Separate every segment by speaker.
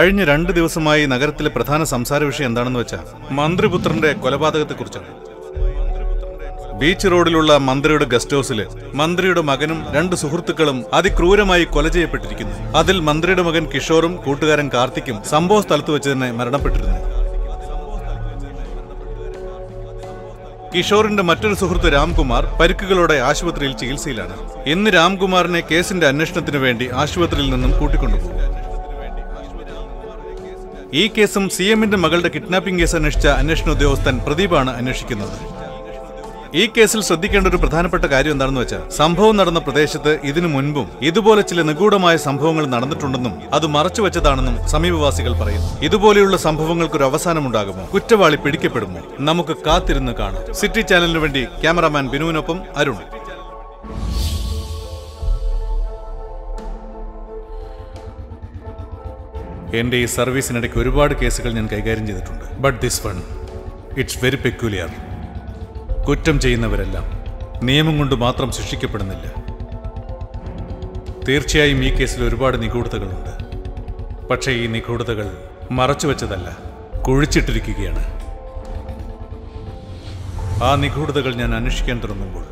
Speaker 1: കഴിഞ്ഞ രണ്ട് ദിവസമായി നഗരത്തിലെ പ്രധാന സംസാര വിഷയം എന്താണെന്ന് വെച്ചാൽ മന്ത്രിപുത്രന്റെ കൊലപാതകത്തെക്കുറിച്ചാണ്. ബീച്ച് റോഡിലുള്ള മന്ത്രിയുടെ ഗസ്റ്റ് ഹൗസിൽ മന്ത്രിയുടെ മകനും രണ്ട് സുഹൃത്തുക്കളും അതിക്രൂരമായി കൊല ചെയ്യപ്പെട്ടിരിക്കുന്നു. അതിൽ മന്ത്രിയുടെ മകൻ കിഷോറും കൂട്ടുകാരൻ കാർത്തിക്കും സംഭവ സ്ഥലത്ത് വെച്ച് തന്നെ മരണപ്പെട്ടിരുന്നു. കിഷോറിന്റെ മറ്റൊരു സുഹൃത്ത് രാംകുമാർ പരിക്കുകളോടെ ആശുപത്രിയിൽ ചികിത്സയിലാണ്. ഇന്ന് രാംകുമാറിനെ കേസിന്റെ അന്വേഷണത്തിന് വേണ്ടി ആശുപത്രിയിൽ നിന്നും കൂട്ടിക്കൊണ്ടുപോകും. ഈ കേസും സി എമ്മിന്റെ മകളുടെ കിഡ്നാപ്പിംഗ് കേസ് അന്വേഷിച്ച അന്വേഷണ ഉദ്യോഗസ്ഥൻ പ്രദീപാണ് അന്വേഷിക്കുന്നത്. ഈ കേസിൽ ശ്രദ്ധിക്കേണ്ട ഒരു പ്രധാനപ്പെട്ട കാര്യം എന്താണെന്ന് വെച്ചാൽ സംഭവം നടന്ന പ്രദേശത്ത് ഇതിനു മുൻപും ഇതുപോലെ ചില നിഗൂഢമായ സംഭവങ്ങൾ നടന്നിട്ടുണ്ടെന്നും അത് മറച്ചു വെച്ചതാണെന്നും സമീപവാസികൾ പറയുന്നു. ഇതുപോലെയുള്ള സംഭവങ്ങൾക്ക് ഒരു അവസാനമുണ്ടാകുമോ? കുറ്റവാളി പിടിക്കപ്പെടുമോ? നമുക്ക് കാത്തിരുന്ന് കാണാം. സിറ്റി ചാനലിനു വേണ്ടി ക്യാമറാമാൻ ബിനുവിനൊപ്പം അരുൺ. എന്റെ ഈ സർവീസിനിടയ്ക്ക് ഒരുപാട് കേസുകൾ ഞാൻ കൈകാര്യം ചെയ്തിട്ടുണ്ട്. But this one it's very peculiar കുറ്റം ചെയ്യുന്നവരെല്ലാം നിയമം കൊണ്ട് മാത്രം ശിക്ഷിക്കപ്പെടുന്നില്ല. തീർച്ചയായും ഈ കേസിൽ ഒരുപാട് നിഗൂഢതകളുണ്ട്. പക്ഷേ ഈ നിഗൂഢതകൾ മറച്ചു മറച്ചുവെച്ചതല്ല കുഴിച്ചിട്ടിരിക്കുകയാണ്. ആ നിഗൂഢതകൾ ഞാൻ അന്വേഷിക്കാൻ തുടങ്ങുമ്പോൾ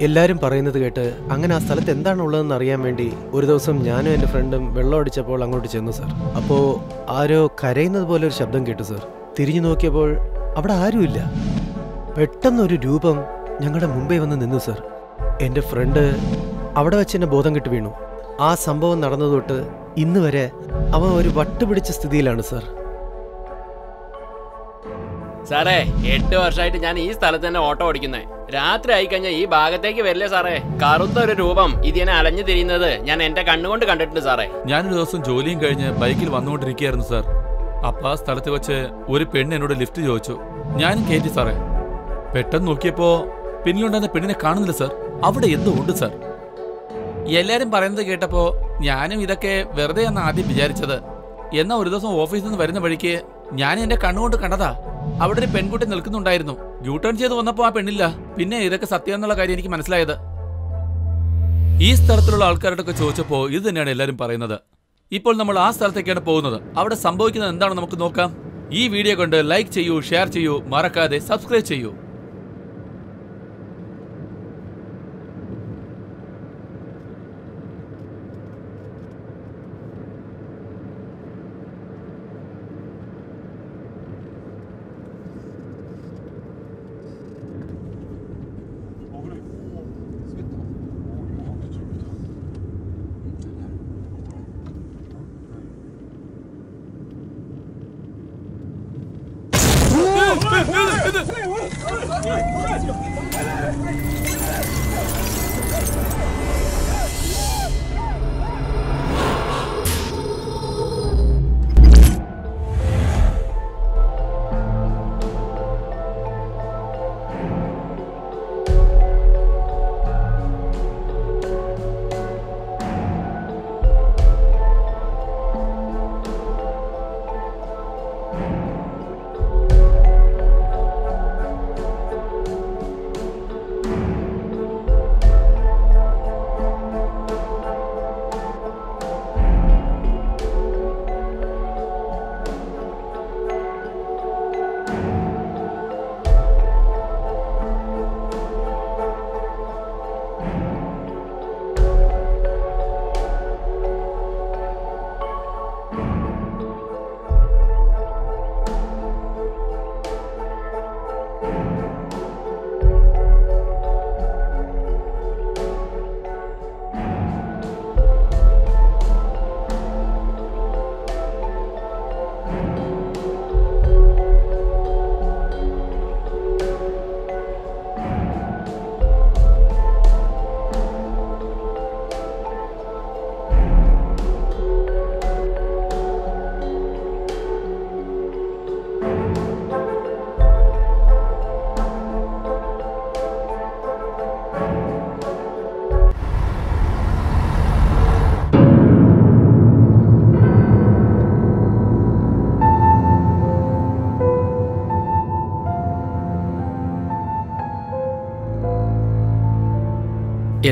Speaker 2: എല്ലാവരും പറയുന്നത് കേട്ട് അങ്ങനെ ആ സ്ഥലത്ത് എന്താണ് ഉള്ളതെന്ന് അറിയാൻ വേണ്ടി ഒരു ദിവസം ഞാനും എന്റെ ഫ്രണ്ടും വെള്ളം അടിച്ചപ്പോൾ അങ്ങോട്ട് ചെന്നു സാർ അപ്പോൾ ആരോ കരയുന്നത് പോലെ ഒരു ശബ്ദം കേട്ടു സാർ തിരിഞ്ഞു നോക്കിയപ്പോൾ അവിടെ ആരുമില്ല പെട്ടെന്നൊരു രൂപം ഞങ്ങളുടെ മുമ്പേ വന്ന് നിന്നു സാർ എന്റെ ഫ്രണ്ട് അവിടെ വെച്ച് എന്നെ ബോധം കെട്ട് വീണു. ആ സംഭവം നടന്നു തൊട്ട് ഇന്ന് വരെ അവൻ ഒരു വട്ടുപിടിച്ച സ്ഥിതിയിലാണ് സാർ
Speaker 3: സാറേ എട്ട് വർഷമായിട്ട് ഞാൻ ഈ സ്ഥലത്ത് തന്നെ ഓട്ടോ ഓടിക്കുന്നത് രാത്രി ആയി കഴിഞ്ഞാൽ ഈ ഭാഗത്തേക്ക് വരില്ലേ സാറേ? കറുത്ത ഒരു രൂപം ഇതിനെ അലഞ്ഞു തിരിയുന്നത് ഞാൻ എന്റെ കണ്ണുകൊണ്ട് കണ്ടിട്ടുണ്ട് സാറേ.
Speaker 4: ഞാനൊരു ദിവസം ജോലിയും കഴിഞ്ഞ് ബൈക്കിൽ വന്നുകൊണ്ടിരിക്കുകയായിരുന്നു സാർ. അപ്പൊ ആ സ്ഥലത്ത് വെച്ച് ഒരു പെണ്ണ് എന്നോട് ലിഫ്റ്റ് ചോദിച്ചു. ഞാനും കയറ്റി സാറേ. പെട്ടെന്ന് നോക്കിയപ്പോ പിന്നിലുണ്ടായിരുന്ന പെണ്ണിനെ കാണുന്നില്ല സാർ. അവിടെ എന്തോ ഉണ്ട് സാർ. എല്ലാരും പറയുന്നത് കേട്ടപ്പോ ഞാനും ഇതൊക്കെ വെറുതെ ആദ്യം വിചാരിച്ചത്. എന്നാ ഒരു ദിവസം ഓഫീസിൽ നിന്ന് വരുന്ന വഴിക്ക് ഞാൻ എന്റെ കണ്ണുകൊണ്ട് കണ്ടതാ. അവിടെ ഒരു പെൺകുട്ടി നിൽക്കുന്നുണ്ടായിരുന്നു. യൂ ടേൺ ചെയ്ത് വന്നപ്പോ ആ പെണ്ണില്ല. പിന്നെ ഇതൊക്കെ സത്യം എന്നുള്ള കാര്യം എനിക്ക് മനസ്സിലായത്. ഈ സ്ഥലത്തിലുള്ള ആൾക്കാരോടൊക്കെ ചോദിച്ചപ്പോൾ ഇത് തന്നെയാണ് എല്ലാവരും പറയുന്നത്. ഇപ്പോൾ നമ്മൾ ആ സ്ഥലത്തേക്കാണ് പോകുന്നത്. അവിടെ സംഭവിക്കുന്നത് എന്താണെന്ന് നമുക്ക് നോക്കാം. ഈ വീഡിയോ കണ്ട് ലൈക്ക് ചെയ്യൂ ഷെയർ ചെയ്യൂ മറക്കാതെ സബ്സ്ക്രൈബ് ചെയ്യൂ.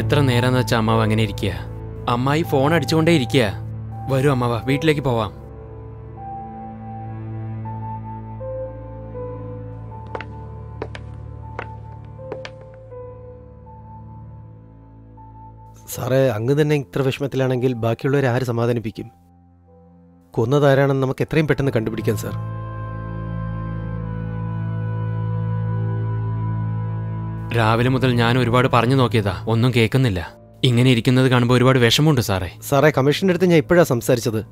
Speaker 3: എത്ര നേരാന്ന് വെച്ചാൽ അമ്മാവ് അങ്ങനെ ഇരിക്കുക അമ്മായി ഫോൺ അടിച്ചുകൊണ്ടേ ഇരിക്കുക വരൂ അമ്മാവ വീട്ടിലേക്ക് പോവാം.
Speaker 2: സാറേ അങ്ങ് തന്നെ ഇത്ര വിഷമത്തിലാണെങ്കിൽ ബാക്കിയുള്ളവരെ ആര് സമാധാനിപ്പിക്കും? കൊന്നതാരാണെന്ന് നമുക്ക് എത്രയും പെട്ടെന്ന് കണ്ടുപിടിക്കാം സാർ.
Speaker 3: രാവിലെ മുതൽ ഞാൻ ഒരുപാട് പറഞ്ഞു നോക്കിയതാ. ഒന്നും കേൾക്കുന്നില്ല. ഇങ്ങനെ ഇരിക്കുന്നത് കാണുമ്പോൾ ഒരുപാട് വിഷമമുണ്ട് സാറേ.
Speaker 2: സാറേ കമ്മീഷന്റെ അടുത്ത് ഞാൻ ഇപ്പോഴാണ് സംസാരിച്ചത്.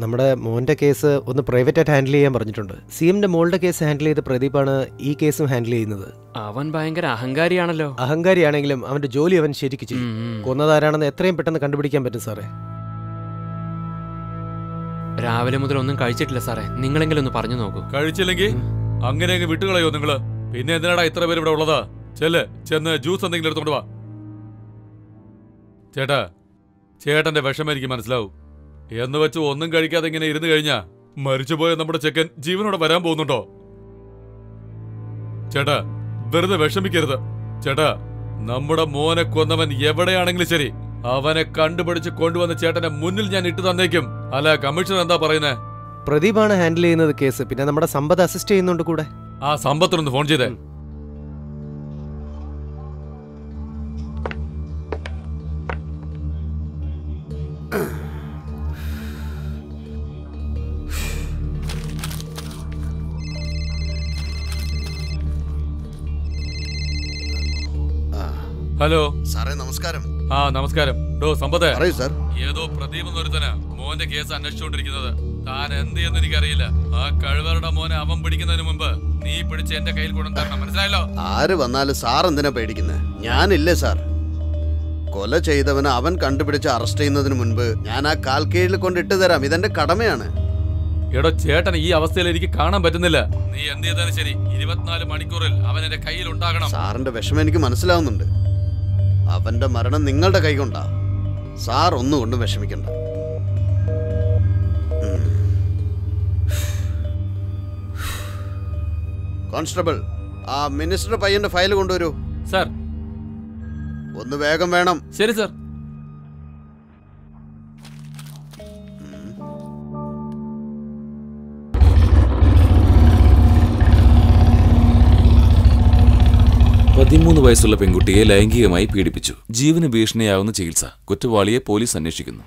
Speaker 2: നമ്മുടെ മോന്റെ കേസ് ഒന്ന് പ്രൈവറ്റായിട്ട് ഹാൻഡിൽ ചെയ്യാൻ പറഞ്ഞിട്ടുണ്ട്. സി എമ്മിന്റെ മോളുടെ കേസ് ഹാൻഡിൽ ചെയ്ത പ്രദീപാണ് ഈ കേസും ഹാൻഡിൽ ചെയ്യുന്നത്.
Speaker 3: അവൻ ഭയങ്കര അഹങ്കാരിയാണല്ലോ.
Speaker 2: അഹങ്കാരിയാണെങ്കിലും അവന്റെ ജോലി അവൻ ശരിക്കും ചെയ്യും. കൊന്നതാരാണെന്ന് എത്രയും പെട്ടെന്ന് കണ്ടുപിടിക്കാൻ പറ്റും സാറേ.
Speaker 3: രാവിലെ മുതൽ ഒന്നും കഴിച്ചിട്ടില്ല സാറേ. നിങ്ങളെങ്കിലും ഒന്ന് പറഞ്ഞു നോക്കൂ.
Speaker 4: കഴിച്ചില്ലെങ്കിൽ അങ്ങനെ അങ്ങ് വിട്ടുകളയോ നിങ്ങൾ? പിന്നെ എന്തിനാടാ ഇത്ര പേര് ഇവിടെ ഉള്ളതാ? ചെല്ല് ചെന്ന് ജ്യൂസ് എന്തെങ്കിലും എടുത്തോണ്ട് വാ. ചേട്ടാ ചേട്ടന്റെ വിഷമം എനിക്ക് മനസ്സിലാവും. എന്ന് വെച്ച് ഒന്നും കഴിക്കാതെ ഇങ്ങനെ ഇരുന്ന് കഴിഞ്ഞാ മരിച്ചുപോയ നമ്മുടെ ചെക്കൻ ജീവനോടെ വരാൻ പോകുന്നുണ്ടോ? ചേട്ടാ വെറുതെ വിഷമിക്കരുത്. ചേട്ടാ നമ്മുടെ മോനെ കൊന്നവൻ എവിടെയാണെങ്കിലും ശരി. അവനെ കണ്ടുപിടിച്ച് കൊണ്ടുവന്ന ചേട്ടന്റെ മുന്നിൽ ഞാൻ ഇട്ടു തന്നേക്കും. അല്ല കമ്മീഷണർ എന്താ പറയുന്നേ?
Speaker 2: പ്രദീപാണ് ഹാൻഡിൽ ചെയ്യുന്നത് കേസ്. പിന്നെ നമ്മുടെ സമ്പത്ത് അസിസ്റ്റ് ചെയ്യുന്നുണ്ട് കൂടെ.
Speaker 4: ആ സമ്പത്തിനൊന്ന് ഫോൺ ചെയ്തേ. ഹലോ.
Speaker 5: സാറേ നമസ്കാരം.
Speaker 4: ആ നമസ്കാരം. ഡോ സമ്പത്ത്.
Speaker 5: അറിയൂ സാർ.
Speaker 4: ഏതോ പ്രദീപ് എന്നൊരുത്തനാ മോന്റെ കേസ് അന്വേഷിച്ചുകൊണ്ടിരിക്കുന്നത് താൻ എന്ത് എന്ന് എനിക്കറിയില്ല. ആ കഴിവറുടെ മോനെ അവൻ പിടിക്കുന്നതിന് മുമ്പ് നീ പിടിച്ച് എന്റെ കയ്യിൽ കൊണ്ടു തരണം. മനസ്സിലായല്ലോ?
Speaker 5: ആര് വന്നാലും സാർ എന്തിനാ പേടിക്കുന്നത് ഞാനില്ലേ സാർ. കൊല ചെയ്തവനെ അവൻ കണ്ടുപിടിച്ച് അറസ്റ്റ് ചെയ്യുന്നതിന് മുൻപ് ഞാൻ ആ കാൽ കീഴിൽ കൊണ്ട് ഇട്ട് തരാം. ഇതെന്റെ കടമയാണ്.
Speaker 4: എടോ ചേട്ടൻ ഈ അവസ്ഥയിൽ എനിക്ക് കാണാൻ പറ്റുന്നില്ല. നീ എന്ത് ചെയ്താലും ശരി. ഇരുപത്തിനാല് മണിക്കൂറിൽ അവൻ എന്റെ കയ്യിൽ ഉണ്ടാകണം.
Speaker 5: സാറിന്റെ വിഷമം എനിക്ക് മനസ്സിലാവുന്നുണ്ട്. അവന്റെ മരണം നിങ്ങളുടെ കൈകൊണ്ടാ. സാർ ഒന്നുകൊണ്ടും വിഷമിക്കണ്ട. കോൺസ്റ്റബിൾ ആ മിനിസ്റ്റർ പയ്യന്റെ ഫയൽ കൊണ്ടുവരൂ.
Speaker 4: സാർ.
Speaker 5: ഒന്ന് വേഗം വേണം.
Speaker 4: ശരി സാർ.
Speaker 6: പതിമൂന്ന് വയസ്സുള്ള പെൺകുട്ടിയെ ലൈംഗികമായി പീഡിപ്പിച്ചു. ജീവന് ഭീഷണിയാവുന്ന ചികിത്സ കുറ്റവാളിയെ പോലീസ് അന്വേഷിക്കുന്നു.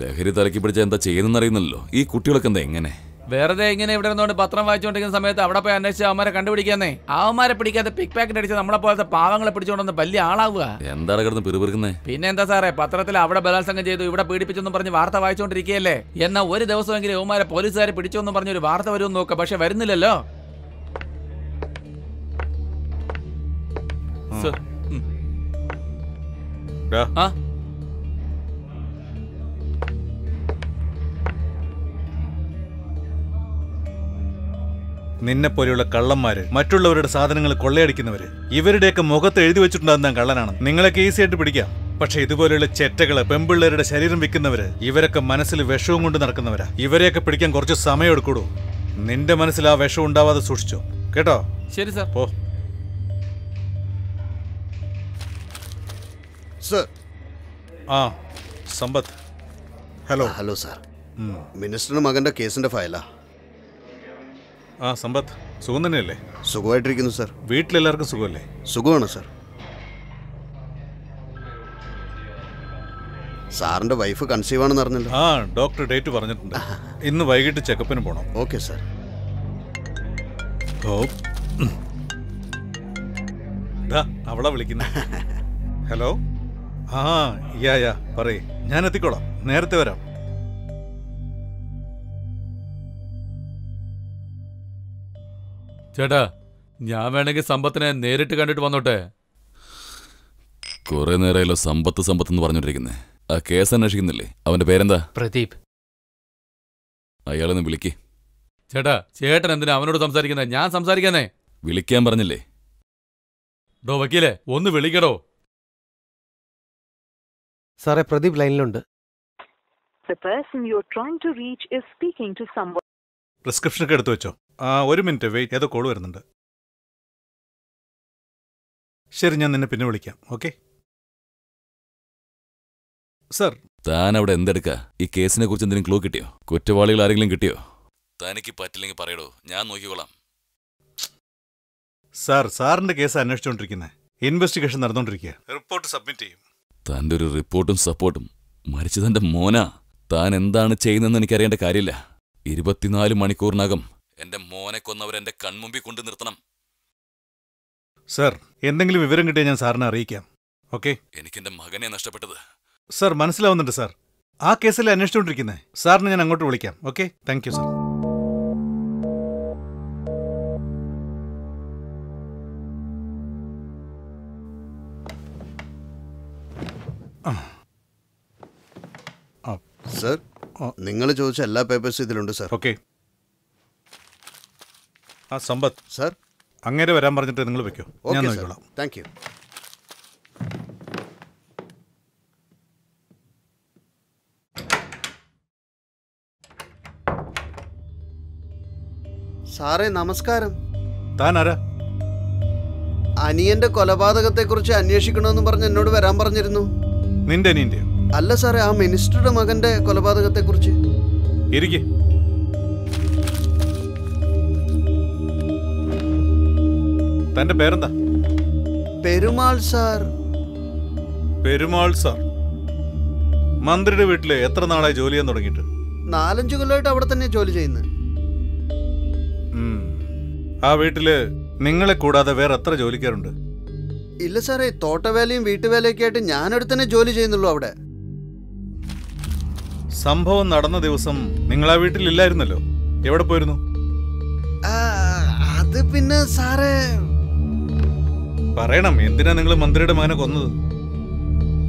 Speaker 6: ലഹരി തലക്കി പിടിച്ച എന്താ ചെയ്യുന്നറിയുന്നല്ലോ ഈ കുട്ടികളൊക്കെ എന്താ എങ്ങനെ
Speaker 4: വെറുതെ ഇങ്ങനെ ഇവിടെ നിന്നുകൊണ്ട് പത്രം വായിച്ചുകൊണ്ടിരിക്കുന്ന സമയത്ത് അവിടെ പോയി അന്വേഷിച്ച് അവന്മാരെ കണ്ടുപിടിക്കാന്നേ. അവന്മാരെ പിടിക്കാതെ പിക് പാക്കറ്റ് അടിച്ച് നമ്മളെ പോലത്തെ പാവങ്ങളെ പിടിച്ചുകൊണ്ടൊന്ന് വലിയ ആളാവുക.
Speaker 6: എന്താണ് കിടന്ന് പിറുപിറുക്കുന്നേ?
Speaker 4: പിന്നെ എന്താ സാറേ പത്രത്തിൽ അവിടെ ബലാത്സംഗം ചെയ്തു ഇവിടെ പീഡിപ്പിച്ചെന്നും പറഞ്ഞ് വാർത്ത വായിച്ചുകൊണ്ടിരിക്കുകയല്ലേ? എന്നാൽ ഒരു ദിവസമെങ്കിലും അവന്മാരെ പോലീസുകാരെ പിടിച്ചെന്നും പറഞ്ഞൊരു വാർത്ത വരുമെന്ന് നോക്കുക പക്ഷെ വരുന്നില്ലല്ലോ. സർ. ആ.
Speaker 1: നിന്നെ പോലെയുള്ള കള്ളന്മാര് മറ്റുള്ളവരുടെ സാധനങ്ങൾ കൊള്ളയടിക്കുന്നവര് ഇവരുടെയൊക്കെ മുഖത്ത് എഴുതി വെച്ചിട്ടുണ്ടാകുന്ന കള്ളനാണ്. നിങ്ങളൊക്കെ ഈസി ആയിട്ട് പിടിക്കാം. പക്ഷെ ഇതുപോലെയുള്ള ചെറ്റകൾ പെമ്പിള്ളേരുടെ ശരീരം വിൽക്കുന്നവര് ഇവരൊക്കെ മനസ്സിൽ വിഷവും കൊണ്ട് നടക്കുന്നവരാ. ഇവരെയൊക്കെ പിടിക്കാൻ കുറച്ച് സമയം എടുക്കൂടൂ? നിന്റെ മനസ്സിൽ ആ വിഷം ഉണ്ടാവാതെ സൂക്ഷിച്ചു. കേട്ടോ?
Speaker 4: ശരി സാർ.
Speaker 1: പോ.
Speaker 5: സർ
Speaker 1: ആ സമ്പത്ത്. Hello
Speaker 5: hello sir.
Speaker 1: മിനിസ്റ്ററിന്
Speaker 5: മിനിസ്റ്ററിന്റെ മകന്റെ കേസിന്റെ ഫയലാ.
Speaker 1: ആ സമ്പത്ത്. സുഖം തന്നെയല്ലേ?
Speaker 5: സുഖമായിട്ടിരിക്കുന്നു സാർ.
Speaker 1: വീട്ടിലെല്ലാവർക്കും സുഖമല്ലേ?
Speaker 5: സുഖമാണ് സാർ. സാറിന്റെ വൈഫ് കൺസീവ് ആണെന്ന് അറിഞ്ഞല്ലോ.
Speaker 1: ആ ഡോക്ടർ ഡേറ്റ് പറഞ്ഞിട്ടുണ്ട്. ഇന്ന് വൈകിട്ട് ചെക്കപ്പിന് പോണം.
Speaker 5: Okay sir.
Speaker 1: ഓ. ദാ, അവളാ വിളിക്കുന്ന. ഹലോ? ആ യാ യാ പറയേ. ഞാൻ എത്തിക്കോളാം. നേരത്തെ വരാം.
Speaker 4: ചേട്ടാ ഞാൻ വേണമെങ്കിൽ സമ്പത്തിനെ നേരിട്ട് കണ്ടിട്ട് വന്നോട്ടെ?
Speaker 6: കുറെ നേരമല്ലോ സമ്പത്ത് സമ്പത്ത് എന്ന് പറഞ്ഞോണ്ടിരിക്കുന്നേ. ആ കേസ് അന്വേഷിക്കുന്നില്ലേ? അവന്റെ പേരെന്താ?
Speaker 3: പ്രദീപ്.
Speaker 6: അയാളൊന്ന് വിളിക്ക്.
Speaker 4: ചേട്ടാ ചേട്ടൻ എന്തിനാ അവനോട് സംസാരിക്കുന്നത് ഞാൻ സംസാരിക്കാനേ.
Speaker 6: വിളിക്കാൻ പറഞ്ഞില്ലേ?
Speaker 4: ഡോ വക്കീലെ ഒന്ന് വിളിക്കടോ.
Speaker 2: സാറേ പ്രദീപ് ലൈനിലുണ്ട്.
Speaker 7: The person you're trying to reach is speaking to someone.
Speaker 1: പ്രിസ്ക്രിപ്ഷനൊക്കെ എടുത്തു വെച്ചോ. ആ ഒരു മിനിറ്റ് വെയിറ്റ് ഏതോ കോൾ വരുന്നുണ്ട്. ശരി ഞാൻ നിന്നെ പിന്നെ വിളിക്കാം ഓക്കെ സർ
Speaker 6: താൻ അവിടെ എന്തെടുക്കാ? ഈ കേസിനെ കുറിച്ച് എന്തെങ്കിലും ക്ലൂ കിട്ടിയോ? കുറ്റവാളികൾ ആരെങ്കിലും കിട്ടിയോ? തനിക്ക് പറ്റില്ലെങ്കിൽ പറയടോ ഞാൻ നോക്കിക്കോളാം.
Speaker 1: സാർ സാറിന്റെ കേസ് അന്വേഷിച്ചുകൊണ്ടിരിക്കുന്നത് ഇൻവെസ്റ്റിഗേഷൻ നടന്നുകൊണ്ടിരിക്കുക റിപ്പോർട്ട് സബ്മിറ്റ് ചെയ്യും.
Speaker 6: തന്റെ ഒരു റിപ്പോർട്ടും സപ്പോർട്ടും മരിച്ചതെന്റെ മോനാ. താൻ എന്താണ് ചെയ്യുന്നതെന്ന് എനിക്കറിയേണ്ട കാര്യമില്ല. ഇരുപത്തിനാല് മണിക്കൂറിനകം എന്റെ മോനെ കൊന്നവരെ കൺമുമ്പിൽ കൊണ്ടു നിർത്തണം.
Speaker 1: സർ എന്തെങ്കിലും വിവരം കിട്ടിയാൽ ഞാൻ സാറിനെ അറിയിക്കാം. ഓക്കെ?
Speaker 6: എനിക്ക് എന്റെ മകനെ നഷ്ടപ്പെട്ടത്.
Speaker 1: സർ മനസ്സിലാവുന്നുണ്ട് സാർ. ആ കേസിൽ അന്വേഷിച്ചുകൊണ്ടിരിക്കുന്നത് സാറിനെ ഞാൻ അങ്ങോട്ട് വിളിക്കാം. Okay? Thank you sir.
Speaker 5: Sir നിങ്ങൾ ചോദിച്ച എല്ലാ പേപ്പേഴ്സും ഇതിലുണ്ട് സർ.
Speaker 1: ഓക്കെ. ആ സമ്പത്ത്.
Speaker 5: സർ.
Speaker 1: അങ്ങേരെ വരാൻ പറഞ്ഞിട്ട് നിങ്ങൾ വെക്കോ. ഞാൻ നോക്കിക്കോളാം.
Speaker 5: താങ്ക് യു സാറേ നമസ്കാരം.
Speaker 1: താൻ ആരാ
Speaker 5: അനിയന്റെ കൊലപാതകത്തെക്കുറിച്ച് അന്വേഷിക്കണമെന്ന് പറഞ്ഞ് എന്നോട് വരാൻ പറഞ്ഞിരുന്നു.
Speaker 1: നിന്റെ അനിയന്റെയോ
Speaker 5: അല്ല സാറേ ആ മിനിസ്റ്ററുടെ മകന്റെ കൊലപാതകത്തെക്കുറിച്ച്.
Speaker 1: ഇരിക്കെ. തന്റെ പേരെന്താ?
Speaker 5: പെരുമാൾ സാർ.
Speaker 1: പെരുമാൾ സാർ. മന്ത്രിയുടെ വീട്ടിൽ എത്ര നാളായി ജോലി ചെയ്യാൻ തുടങ്ങിയിട്ട്?
Speaker 5: നാലഞ്ചു കൊല്ലമായിട്ട് അവിടെ തന്നെ ജോലി ചെയ്യുന്നത്
Speaker 1: ആ വീട്ടിൽ നിങ്ങളെ കൂടാതെ വേറെ എത്ര ജോലിക്കാരുണ്ട്?
Speaker 5: ഇല്ല സാറേ തോട്ടവേലയും വീട്ടുവേലയൊക്കെ ആയിട്ട് ഞാനടുത്തന്നെ തന്നെ ജോലി ചെയ്യുന്നുള്ളൂ അവിടെ.
Speaker 1: സംഭവം നടന്ന ദിവസം നിങ്ങൾ ആ വീട്ടിൽ ഇല്ലായിരുന്നല്ലോ? എവിടെ പോയിരുന്നു?
Speaker 5: അത് പിന്നെ സാറേ
Speaker 1: പറയണം എന്തിനാ നിങ്ങൾ മന്ത്രിയുടെ മകനെ കൊന്നത്?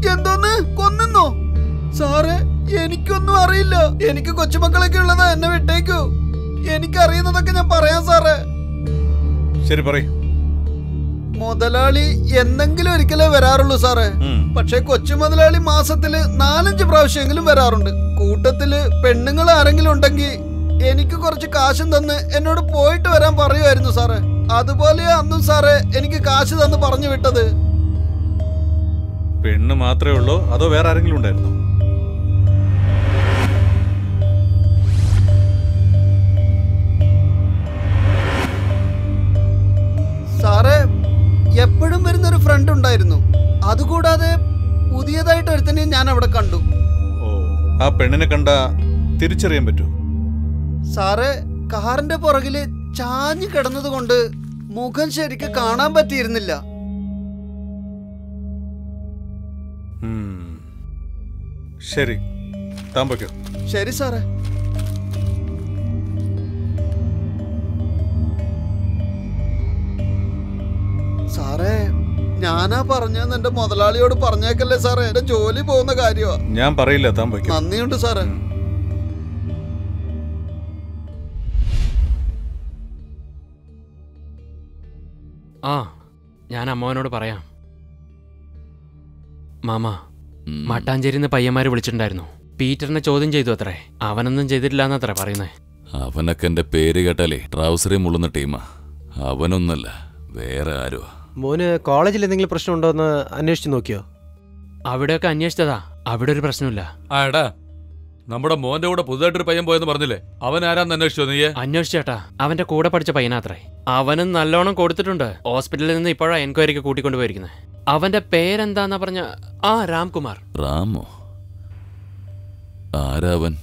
Speaker 5: എന്തോന്ന്? കൊന്നോ സാറേ എനിക്കൊന്നും അറിയില്ല. എനിക്ക് കൊച്ചുമക്കളൊക്കെ ഉള്ളതാ എന്നെ വിട്ടേക്കൂ. എനിക്കറിയുന്നതൊക്കെ ഞാൻ പറയാം സാറേ.
Speaker 1: ശരി പറയ്.
Speaker 5: മുതലാളി എന്നെങ്കിലും ഒരിക്കലേ വരാറുള്ളൂ സാറേ. പക്ഷെ കൊച്ചു മുതലാളി മാസത്തിൽ നാലഞ്ച് പ്രാവശ്യമെങ്കിലും വരാറുണ്ട്. കൂട്ടത്തിൽ പെണ്ണുങ്ങൾ ആരെങ്കിലും ഉണ്ടെങ്കിൽ എനിക്ക് കുറച്ച് കാശും തന്ന് എന്നോട് പോയിട്ട് വരാൻ പറയുമായിരുന്നു സാറേ. അതുപോലെ അന്നും സാറേ എനിക്ക് കാശ് തന്ന് പറഞ്ഞു വിട്ടത്.
Speaker 1: പെണ്ണ് മാത്രമേ ഉള്ളൂ. അതോ വേറെ ആരെങ്കിലും ഉണ്ടായിരുന്നോ?
Speaker 5: സാറേ എപ്പോഴും വരുന്ന ഒരു ഫ്രണ്ട് ഉണ്ടായിരുന്നു. അതുകൂടാതെ പുതിയതായിട്ട് ഒരുത്തനെ ഞാൻ അവിടെ കണ്ടു.
Speaker 1: ഓ ആ പെണ്ണിനെ കണ്ട തിരിച്ചറിയാൻ പറ്റൂ?
Speaker 5: സാറേ കാറിന്റെ പുറകിൽ ചാഞ്ഞു കിടന്നത് കൊണ്ട് മുഖം ശരിക്ക് കാണാൻ പറ്റിയിരുന്നില്ല.
Speaker 1: ശരി താൻ
Speaker 5: ശരി സാറേ. ഞാനാ പറഞ്ഞെന്ന് എന്റെ മുതലാളിയോട് പറഞ്ഞേക്കല്ലേ സാറേ. എന്റെ ജോലി പോകുന്ന കാര്യമാ
Speaker 1: ഞാൻ പറയില്ല താൻ
Speaker 5: നന്ദിയുണ്ട് സാറേ.
Speaker 3: ആ ഞാൻ അമ്മവനോട് പറയാം. മാമ
Speaker 6: മട്ടാഞ്ചേരി
Speaker 3: നിന്ന് പയ്യന്മാര് വിളിച്ചിട്ടുണ്ടായിരുന്നു. പീറ്ററിനെ ചോദ്യം ചെയ്തു അത്രേ. അവനൊന്നും ചെയ്തിട്ടില്ല എന്നത്രേ പറയുന്നേ.
Speaker 6: അവനൊക്കെ എന്റെ പേര് കേട്ടാലേ ട്രൗസറിൽ മുള്ളുന്ന ടീമാ. അവനൊന്നല്ല വേറെ ആരോ
Speaker 2: മോന് കോളേജിൽ എന്തെങ്കിലും പ്രശ്നമുണ്ടോ എന്ന് അന്വേഷിച്ചു നോക്കിയോ?
Speaker 3: അവിടെയൊക്കെ അന്വേഷിച്ചതാ. അവിടെ ഒരു പ്രശ്നമില്ല
Speaker 4: ആടാ നമ്മുടെ മോന്റെ കൂടെ പുതുതായിട്ടൊരു പയ്യൻ പോയെന്ന് പറഞ്ഞില്ലേ? അവൻ ആരാന്ന് അന്വേഷിച്ചോ നീയെ
Speaker 3: അന്വേഷിച്ചേട്ടാ അവന്റെ കൂടെ പഠിച്ച പയ്യനാത്രേ അവനും നല്ലോണം കൊടുത്തിട്ടുണ്ട്. ഹോസ്പിറ്റലിൽ നിന്ന് ഇപ്പോഴാ എൻക്വയറിക്ക് കൂട്ടിക്കൊണ്ട് പോയിരിക്കുന്നത് അവന്റെ പേരെന്താന്നാ പറഞ്ഞ ആ രാംകുമാർ.
Speaker 6: റാമോ? ആരാവൻ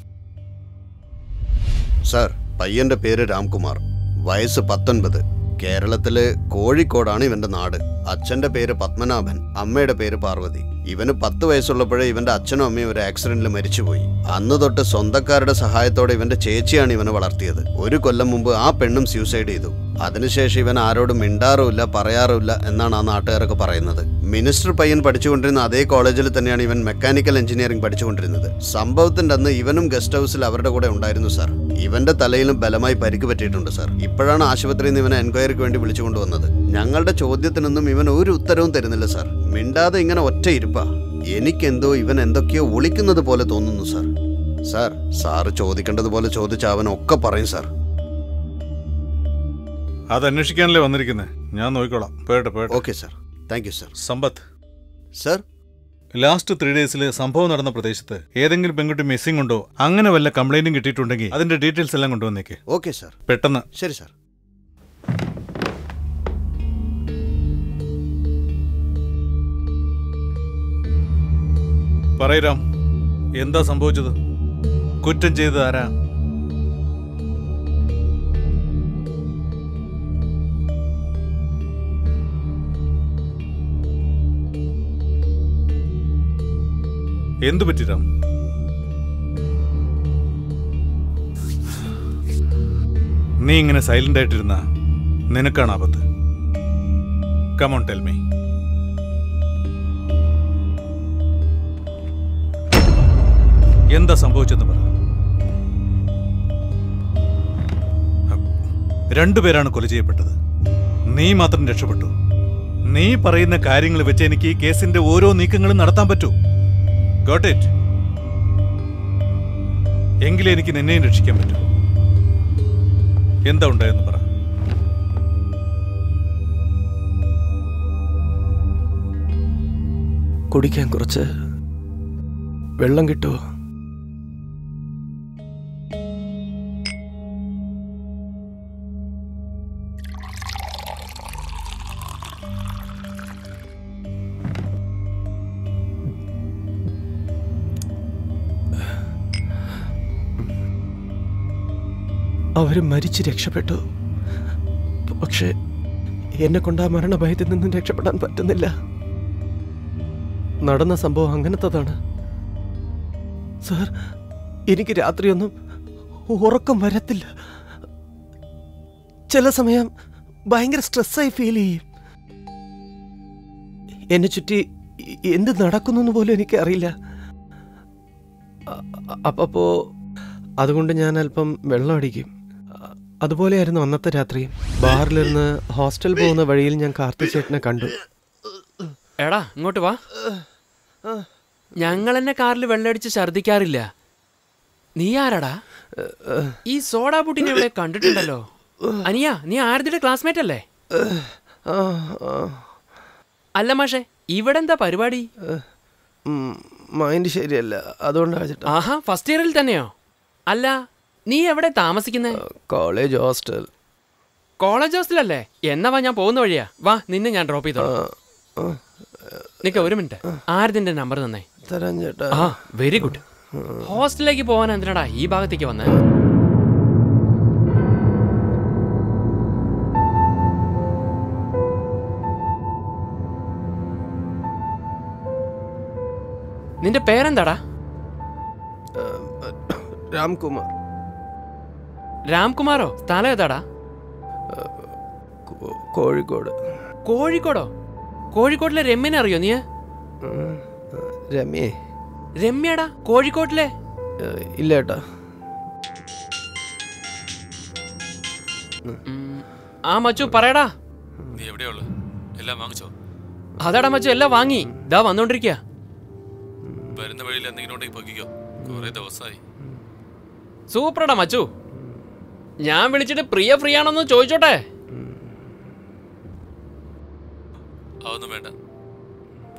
Speaker 5: സാർ പയ്യന്റെ പേര് രാംകുമാർ. വയസ്സ് പത്തൊൻപത്. കേരളത്തിൽ കോഴിക്കോടാണ് ഇവന്റെ നാട്. അച്ഛന്റെ പേര് പത്മനാഭൻ അമ്മയുടെ പേര് പാർവതി. ഇവന് പത്ത് വയസ്സുള്ളപ്പോഴേ ഇവന്റെ അച്ഛനും അമ്മയും ഒരു ആക്സിഡന്റിൽ മരിച്ചുപോയി. അന്ന് തൊട്ട് സ്വന്തക്കാരുടെ സഹായത്തോടെ ഇവന്റെ ചേച്ചിയാണ് ഇവനെ വളർത്തിയത്. ഒരു കൊല്ലം മുമ്പ് ആ പെണ്ണും സ്യൂസൈഡ് ചെയ്തു. അതിനുശേഷം ഇവൻ ആരോടും മിണ്ടാറുമില്ല പറയാറുമില്ല എന്നാണ് ആ നാട്ടുകാരൊക്കെ പറയുന്നത്. മിനിസ്റ്റർ പയ്യൻ പഠിച്ചുകൊണ്ടിരുന്ന അതേ കോളേജിൽ തന്നെയാണ് ഇവൻ മെക്കാനിക്കൽ എഞ്ചിനീയറിംഗ് പഠിച്ചുകൊണ്ടിരുന്നത്. സംഭവത്തിന്റെ അന്ന് ഇവനും ഗസ്റ്റ് ഹൗസിൽ അവരുടെ കൂടെ ഉണ്ടായിരുന്നു സർ ഇവന്റെ തലയിലും ബലമായി പരിക്ക് പറ്റിയിട്ടുണ്ട് സാർ ഇപ്പോഴാണ് ആശുപത്രിയിൽ നിന്ന് ഇവനെ എൻക്വയറിക്ക് വേണ്ടി വിളിച്ചുകൊണ്ടുവന്നത് ഞങ്ങളുടെ ചോദ്യത്തിനൊന്നും ഇവൻ ഒരു ഉത്തരവും തരുന്നില്ല സാർ. മിണ്ടാതെ ഇങ്ങനെ ഒറ്റ ഇരുപ്പാ. എനിക്കെന്തോ ഇവൻ എന്തൊക്കെയോ ഒളിക്കുന്നത് പോലെ തോന്നുന്നു സാർ. സാർ സാറ് ചോദിക്കേണ്ടതുപോലെ ചോദിച്ച അവൻ ഒക്കെ പറയും സാർ.
Speaker 1: അത് അന്വേഷിക്കാനല്ലേ വന്നിരിക്കുന്നത് ഞാൻ നോക്കിക്കോളാം. പോയട്ടെ പോയട്ടെ.
Speaker 5: Okay sir. Thank you sir.
Speaker 1: Sampath.
Speaker 5: Sir?
Speaker 1: Last three ഡേയ്സിൽ സംഭവം നടന്ന പ്രദേശത്ത് ഏതെങ്കിലും പെൺകുട്ടി മിസ്സിംഗ് ഉണ്ടോ? അങ്ങനെ വല്ല കംപ്ലൈന്റും കിട്ടിയിട്ടുണ്ടെങ്കിൽ അതിന്റെ ഡീറ്റെയിൽസ് എല്ലാം കൊണ്ടുവന്നേക്ക്.
Speaker 5: Okay sir.
Speaker 1: പെട്ടെന്ന്.
Speaker 5: ശരി സാർ.
Speaker 1: പറയരാം എന്താ സംഭവിച്ചത്? കുറ്റം ചെയ്തത് ആരാ? എന്തു പറ്റി നീ ഇങ്ങനെ സൈലന്റ് ആയിട്ടിരുന്ന നിനക്കാണ് ആപത്ത് കമോൺ ടെൽ എന്താ സംഭവിച്ചെന്ന് പറ. രണ്ടുപേരാണ് കൊല ചെയ്യപ്പെട്ടത്. നീ മാത്രം രക്ഷപ്പെട്ടു. നീ പറയുന്ന കാര്യങ്ങൾ വെച്ച് എനിക്ക് ഈ കേസിന്റെ ഓരോ നീക്കങ്ങളും നടത്താൻ പറ്റൂ. ഗോട്ട് ഇറ്റ് എങ്കിലേ എനിക്ക് നിന്നെയും രക്ഷിക്കാൻ പറ്റൂ. എന്താ ഉണ്ടായെന്ന് പറ.
Speaker 2: കുടിക്കാൻ കുറച്ച് വെള്ളം കിട്ടുമോ? അവർ മരിച്ച് രക്ഷപ്പെട്ടു. പക്ഷേ എന്നെ കൊണ്ട് ആ മരണഭയത്തിൽ നിന്നും രക്ഷപ്പെടാൻ പറ്റുന്നില്ല. നടന്ന സംഭവം അങ്ങനത്തതാണ്. സാർ എനിക്ക് രാത്രിയൊന്നും ഉറക്കം വരത്തില്ല. ചില സമയം ഭയങ്കര സ്ട്രെസ്സായി ഫീൽ ചെയ്യും. എന്നെ ചുറ്റി എന്ത് നടക്കുന്നു പോലും എനിക്കറിയില്ല. അപ്പപ്പോ അതുകൊണ്ട് ഞാൻ അല്പം വെള്ളം അടിക്കും. അതുപോലെയായിരുന്നു അന്നത്തെ രാത്രി ബാറിലിരുന്ന് ഹോസ്റ്റൽ പോകുന്ന വഴിയിൽ ഞാൻ കാർത്തിച്ചേട്ടനെ കണ്ടു
Speaker 3: എടാ ഇങ്ങോട്ട് വാ ഞങ്ങൾ എന്നെ കാറിൽ വെള്ളമടിച്ച് ഛർദിക്കാറില്ല നീ ആരാടാ ഈ സോഡാ പുട്ടിനെ ഇവിടെ കണ്ടിട്ടുണ്ടല്ലോ അനിയ നീ ആരതിയുടെ ക്ലാസ്മേറ്റ് അല്ലേ അല്ല മാഷെ ഇവിടെ എന്താ പരിപാടി
Speaker 2: മൈൻഡ് ശരിയല്ല അതുകൊണ്ടാണ്
Speaker 3: ആഹാ ഫസ്റ്റ് ഇയറിൽ തന്നെയോ അല്ല നീ എവിടെ താമസിക്കുന്നേ?
Speaker 2: കോളേജ് ഹോസ്റ്റൽ
Speaker 3: കോളേജ് ഹോസ്റ്റലല്ലേ എന്നാ വാ ഞാൻ പോകുന്ന വഴിയാ. വാ നിന്നെ ഞാൻ ഡ്രോപ്പ് ചെയ്തോ നിക്ക ഒരു മിനിറ്റ്. ആരതിന്റെ നമ്പർ തന്നേ?
Speaker 2: തരാം ചേട്ടാ.
Speaker 3: ആ വെരി ഗുഡ് ഹോസ്റ്റലിലേക്ക് പോകാൻ എന്തിനാടാ ഈ ഭാഗത്തേക്ക് വന്നേ? നിന്റെ പേരെന്താടാ?
Speaker 2: രാംകുമാർ.
Speaker 3: രാംകുമാറോ? സ്ഥലം ഏതാടാ?
Speaker 2: കോഴിക്കോട്.
Speaker 3: കോഴിക്കോടോ? കോഴിക്കോട്ടിലെ രമ്യനെ അറിയോ നീ
Speaker 2: രമ്യേ.
Speaker 3: രമ്യടാ കോഴിക്കോട്ടിലെ?
Speaker 2: ഇല്ല
Speaker 3: കേട്ടോ ആ മച്ചു പറയടാ.
Speaker 4: നീ എവിടെയുള്ളു? എല്ലാം വാങ്ങിച്ചോ?
Speaker 3: അതാടാ മച്ചു എല്ലാം വാങ്ങി. ഇതാ വന്നോണ്ടിരിക്കുക
Speaker 4: വരുന്ന വഴിയിൽ എന്തെങ്കിലും ഉണ്ടെങ്കിൽ പൊക്കിക്കോ. കുറെ ദിവസമായി
Speaker 3: സൂപ്പറടാ മച്ചു. ഞാൻ വിളിച്ചിട്ട് പ്രിയ ഫ്രീ ആണോന്ന് ചോദിച്ചോട്ടെ?
Speaker 4: അതൊന്നും വേണ്ട.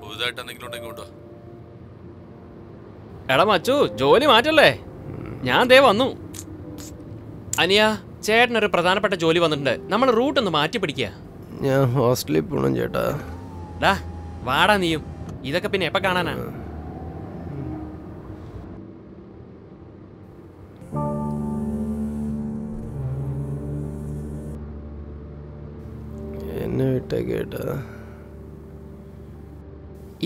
Speaker 4: പുതുതായിട്ട് എന്തെങ്കിലും ഉണ്ടെങ്കിൽ കൊണ്ടോ
Speaker 3: എടാ മച്ചു ജോലി മാറ്റല്ലേ? ഞാൻ ദേ വന്നു. അനിയ ചേട്ടനൊരു പ്രധാനപ്പെട്ട ജോലി വന്നിട്ടുണ്ട്. നമ്മൾ റൂട്ട് ഒന്ന് മാറ്റി പിടിക്കുക.
Speaker 2: ഞാൻ ഹോസ്റ്റലിൽ പോകണം ചേട്ടാ.
Speaker 3: ഡാ വാടാ നീയും. ഇതൊക്കെ പിന്നെ എപ്പ കാണാനാ?
Speaker 2: ചേട്ടാ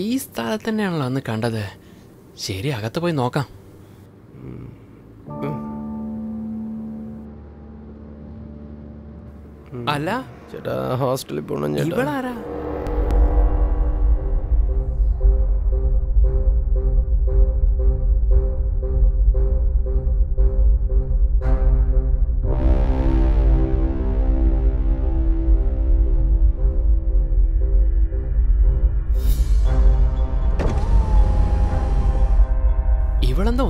Speaker 3: ഈ സ്ഥലത്ത് തന്നെയാണല്ലോ അന്ന് കണ്ടത്. ശരി അകത്ത് പോയി നോക്കാം. അല്ല?
Speaker 2: ചേട്ടാ ഹോസ്റ്റലിൽ പോകണം ചേട്ടാ.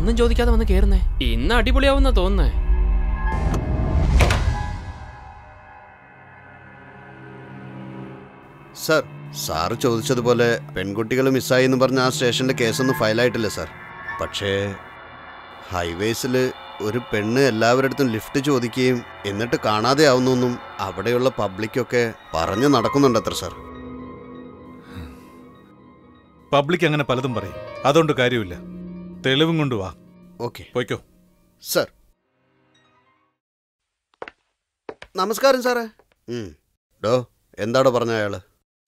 Speaker 3: ഒന്നും ചോദിക്കാതെ വന്ന് കേറുന്നേ. ഇന്ന് അടിപൊളിയാവുന്ന തോന്നുന്നേ.
Speaker 5: സർ സാറ് ചോദിച്ചതുപോലെ പെൺകുട്ടികൾ മിസ്സായി എന്ന് പറഞ്ഞ ആ സ്റ്റേഷനിലെ കേസൊന്നും ഫയലായിട്ടില്ല സാർ. പക്ഷേ ഹൈവേസിൽ ഒരു പെണ്ണ് എല്ലാവരുടെ അടുത്തും ലിഫ്റ്റ് ചോദിക്കുകയും എന്നിട്ട് കാണാതെ ആവുന്നൊന്നും അവിടെയുള്ള പബ്ലിക്കൊക്കെ പറഞ്ഞു നടക്കുന്നുണ്ടത്ര സർ.
Speaker 1: പബ്ലിക് അങ്ങനെ പലതും പറയും. അതുകൊണ്ട് കാര്യമില്ല. തെളിവും കൊണ്ടുവാ
Speaker 5: ഓക്കെ.
Speaker 1: പോയിക്കോ.
Speaker 5: സർ. നമസ്കാരം സാറേ. ഡോ എന്താടോ പറഞ്ഞ അയാൾ?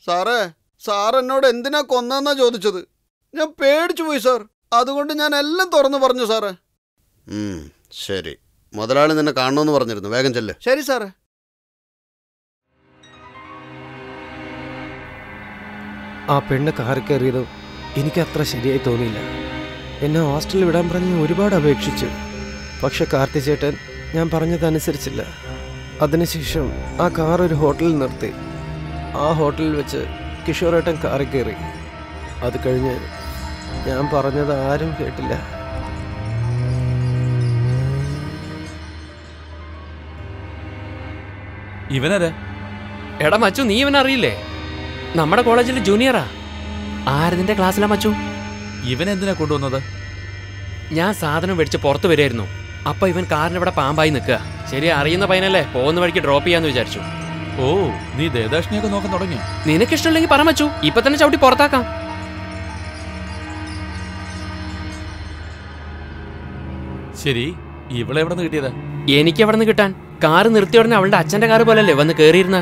Speaker 5: സാറേ സാർ എന്നോട് എന്തിനാ കൊന്നെന്നാ ചോദിച്ചത്? ഞാൻ പേടിച്ചു പോയി സാർ. അതുകൊണ്ട് ഞാൻ എല്ലാം തുറന്നു പറഞ്ഞു സാറേ. ശരി. മുതലാളി നിന്നെ കാണണമെന്ന് പറഞ്ഞിരുന്നു. വേഗം ചെല്ല്. ശരി സാറേ.
Speaker 2: ആ പെണ്ണ് കാറി കയറിയതും എനിക്ക് അത്ര ശരിയായി തോന്നിയില്ല. എന്നെ ഹോസ്റ്റലിൽ വിടാൻ പറഞ്ഞ് ഒരുപാട് അപേക്ഷിച്ചു. പക്ഷെ കാർത്തി ചേട്ടൻ ഞാൻ പറഞ്ഞതനുസരിച്ചില്ല. അതിനുശേഷം ആ കാർ ഒരു ഹോട്ടലിൽ നിർത്തി. ആ ഹോട്ടലിൽ വെച്ച് കിഷോറേട്ടൻ കാറി കയറി. അത് കഴിഞ്ഞ് ഞാൻ പറഞ്ഞത് ആരും കേട്ടില്ല.
Speaker 4: ഇവനരെ?
Speaker 3: എടാ മച്ചു നീ ഇവനറിയില്ലേ നമ്മുടെ കോളേജിൽ ജൂനിയറാ. ആരതിന്റെ ക്ലാസ്സിലാ മച്ചു?
Speaker 4: ഇവനെന്തിനാ കൊണ്ടുവന്നത്?
Speaker 3: ഞാൻ സാധനം മേടിച്ച് പുറത്തു വരായിരുന്നു. അപ്പൊ ഇവൻ കാറിന് ഇവിടെ പാമ്പായി നിൽക്കുക. ശരി അറിയുന്ന പയ്യനല്ലേ? പോകുന്ന വഴിക്ക് ഡ്രോപ്പ് ചെയ്യാന്ന് വിചാരിച്ചു.
Speaker 4: ഓ നീ ദേദാഷിനെയൊക്കെ നോക്കാൻ തുടങ്ങി
Speaker 3: നിനക്കിഷ്ടമില്ലെങ്കിൽ പറ മച്ചു. ഇപ്പൊ തന്നെ ചവിട്ടി പുറത്താക്കാം.
Speaker 4: ശരി ഇവളെ എവിടെ നിന്ന് കിട്ടിയതാ?
Speaker 3: എനിക്ക് എവിടെ നിന്ന് കിട്ടാൻ? കാറ് നിർത്തിയ ഉടനെ അവളുടെ അച്ഛന്റെ കാറ് പോലല്ലേ വന്ന് കേറിയിരുന്ന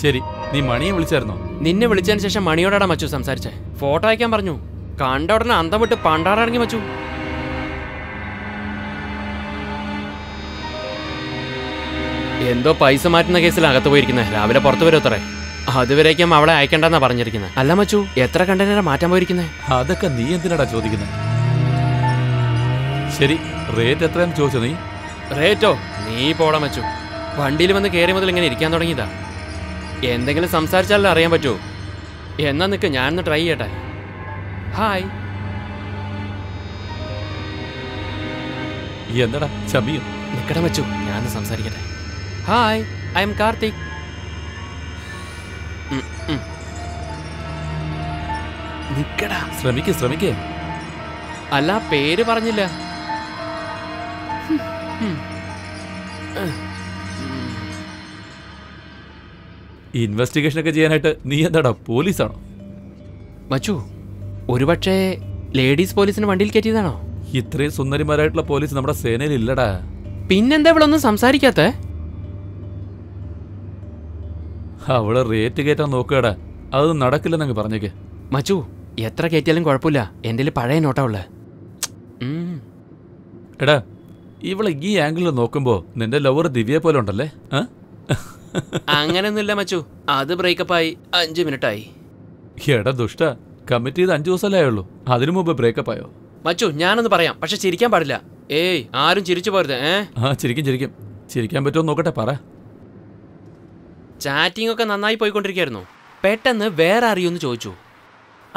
Speaker 4: ശരി നീ മണിയെ വിളിച്ചായിരുന്നോ?
Speaker 3: നിന്നെ വിളിച്ചതിന് ശേഷം മണിയോടാടാ മച്ചു സംസാരിച്ചേ. ഫോട്ടോ അയക്കാൻ പറഞ്ഞു. കണ്ട ഉടനെ അന്തം വിട്ട് പണ്ടാറിറങ്ങി മച്ചു. എന്തോ പൈസ മാറ്റുന്ന കേസിൽ അകത്ത് പോയിരിക്കുന്നത് രാവിലെ പുറത്തു വരും അത്രേ. അതുവരേക്കും അവളെ അയക്കണ്ടെന്നാ പറഞ്ഞിരിക്കുന്നത് അല്ല മച്ചു എത്ര കണ്ടനരാ മാറ്റാൻ പോയിരിക്കുന്നത്
Speaker 4: അതൊക്കെ നീ എന്തിനാടാ ചോദിക്കുന്നത് ശരി റേറ്റ് എത്രയാന്ന് ചോദിച്ചോ നീ?
Speaker 3: റേറ്റോ നീ പോടാ മച്ചു. വണ്ടിയിൽ വന്ന് കയറി മുതൽ ഇങ്ങനെ ഇരിക്കാൻ തുടങ്ങിയതാ. എന്തെങ്കിലും സംസാരിച്ചാലേ അറിയാൻ പറ്റൂ. എന്നാ നിക്ക് ഞാനൊന്ന് ട്രൈ ചെയ്യട്ടെ. ഹായ്
Speaker 4: എന്താടാ ചമിയോ
Speaker 3: നിക്കട വെച്ചു ഞാനൊന്ന് സംസാരിക്കട്ടെ. Hi I am Karthik. നിക്കടാ.
Speaker 4: ശ്രമിക്കേ ശ്രമിക്കേ.
Speaker 3: അല്ല പേര് പറഞ്ഞില്ല.
Speaker 4: ഇൻവെസ്റ്റിഗേഷൻ ഒക്കെ ചെയ്യാനായിട്ട് നീ എന്താടാ പോലീസാണോ?
Speaker 3: മച്ചു ഒരുപക്ഷെ ലേഡീസ് പോലീസിന് വണ്ടിയിൽ കയറ്റിയതാണോ?
Speaker 4: ഇത്രയും സുന്ദരിമാരായിട്ടുള്ള പോലീസ് നമ്മുടെ സേനയിൽ ഇല്ലടാ.
Speaker 3: പിന്നെന്താ ഇവളൊന്നും സംസാരിക്കാത്ത?
Speaker 4: അവൾ റേറ്റ് കയറ്റാൻ നോക്കുകടാ. അത് നടക്കില്ലെന്നങ്ങ് പറഞ്ഞേക്ക്.
Speaker 3: മച്ചു എത്ര കയറ്റിയാലും കുഴപ്പമില്ല. എന്റെ പഴയ നോട്ടാ ഉള്ളത്
Speaker 4: എടാ ഇവളെ ഈ ആംഗിളിൽ നോക്കുമ്പോ നിന്റെ ലവർ ദിവ്യ പോലെ ഉണ്ടല്ലേ? ആ?
Speaker 3: അങ്ങനെയൊന്നുമില്ല മച്ചു. അത് ബ്രേക്കപ്പായി അഞ്ചു മിനിറ്റ് ആയി
Speaker 4: എടാ ദുഷ്ട കമ്മിറ്റ് ചെയ്ത് അഞ്ചു ദിവസമല്ലേ ആയുള്ളൂ? അതിനു മുമ്പ് ബ്രേക്കപ്പ് ആയോ?
Speaker 3: മച്ചു ഞാനൊന്ന് പറയാം. പക്ഷെ ചിരിക്കാൻ പാടില്ല. ഏയ് ആരും ചിരിച്ചു പോരുത് ഏ?
Speaker 4: ആ ചിരിക്കും ചിരിക്കും. ചിരിക്കാൻ പറ്റുമോ നോക്കട്ടെ പറ.
Speaker 3: ചാറ്റിംഗ് ഒക്കെ നന്നായി പോയിക്കൊണ്ടിരിക്കുകയായിരുന്നു. പെട്ടെന്ന് വേറെ അറിയുമെന്ന് ചോദിച്ചു.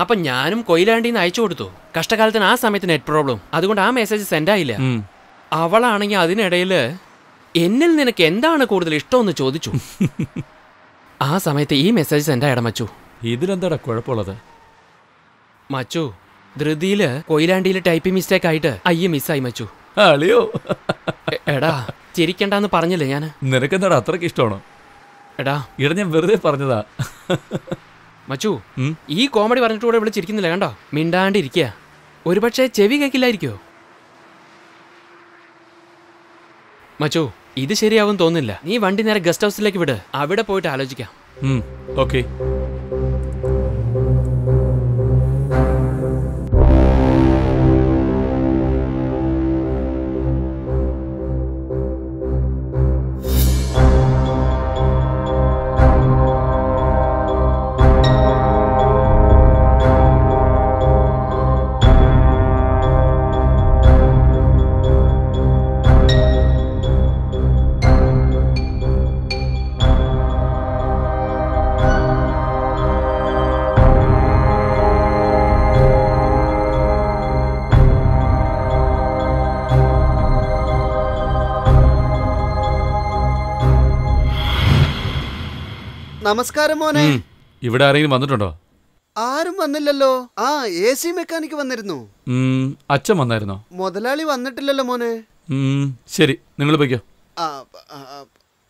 Speaker 3: അപ്പൊ ഞാനും കൊയിലാണ്ടിന്ന് അയച്ചു കൊടുത്തു. കഷ്ടകാലത്തിന് ആ സമയത്ത് നെറ്റ് പ്രോബ്ലം. അതുകൊണ്ട് ആ മെസ്സേജ് സെൻഡ് ആയില്ല. അവളാണെങ്കിൽ അതിനിടയിൽ എന്നിൽ നിനക്ക് എന്താണ് കൂടുതൽ ഇഷ്ടമെന്ന് ചോദിച്ചു. ആ സമയത്ത് ഈ മെസ്സേജ് സെൻഡ് ഇടം മച്ചു.
Speaker 4: ഇതിലെന്താടാ കുഴപ്പമുള്ളത്?
Speaker 3: മച്ചു ധൃതിയിൽ കൊയിലാണ്ടിയിൽ ടൈപ്പിംഗ് മിസ്റ്റേക്ക് ആയിട്ട് അയ്യ മിസ്സായി മച്ചു.
Speaker 4: അളിയോ.
Speaker 3: എടാ ചിരിക്കണ്ടെന്ന് പറഞ്ഞില്ലേ ഞാൻ
Speaker 4: നിനക്കെന്താടാ അത്രയ്ക്ക് ഇഷ്ടമാണോ?
Speaker 3: എടാ.
Speaker 4: ഇട ഞാൻ വെറുതെ പറഞ്ഞതാ.
Speaker 3: മച്ചു ഈ കോമഡി പറഞ്ഞിട്ട് കൂടെ ഇവിടെ ചിരിക്കുന്നില്ല കണ്ടോ? മിണ്ടാണ്ടിരിക്കുക ഒരുപക്ഷെ ചെവി കേക്കില്ലായിരിക്കോ? മച്ചു ഇത് ശരിയാവും തോന്നില്ല നീ വണ്ടി നേരെ ഗസ്റ്റ് ഹൗസിലേക്ക് വിട്. അവിടെ പോയിട്ട് ആലോചിക്കാം.
Speaker 4: ഓക്കെ
Speaker 5: നമസ്കാരം മോനെ.
Speaker 4: ഇവിടെ ആരെങ്കിലും വന്നിട്ടുണ്ടോ?
Speaker 5: ആരും വന്നില്ലല്ലോ. ആ എ സി മെക്കാനിക്ക് വന്നിരുന്നു.
Speaker 4: അച്ഛൻ വന്നായിരുന്നോ?
Speaker 5: മുതലാളി വന്നിട്ടില്ലല്ലോ മോനെ.
Speaker 4: ശരി നിങ്ങൾ പോയിക്കോ.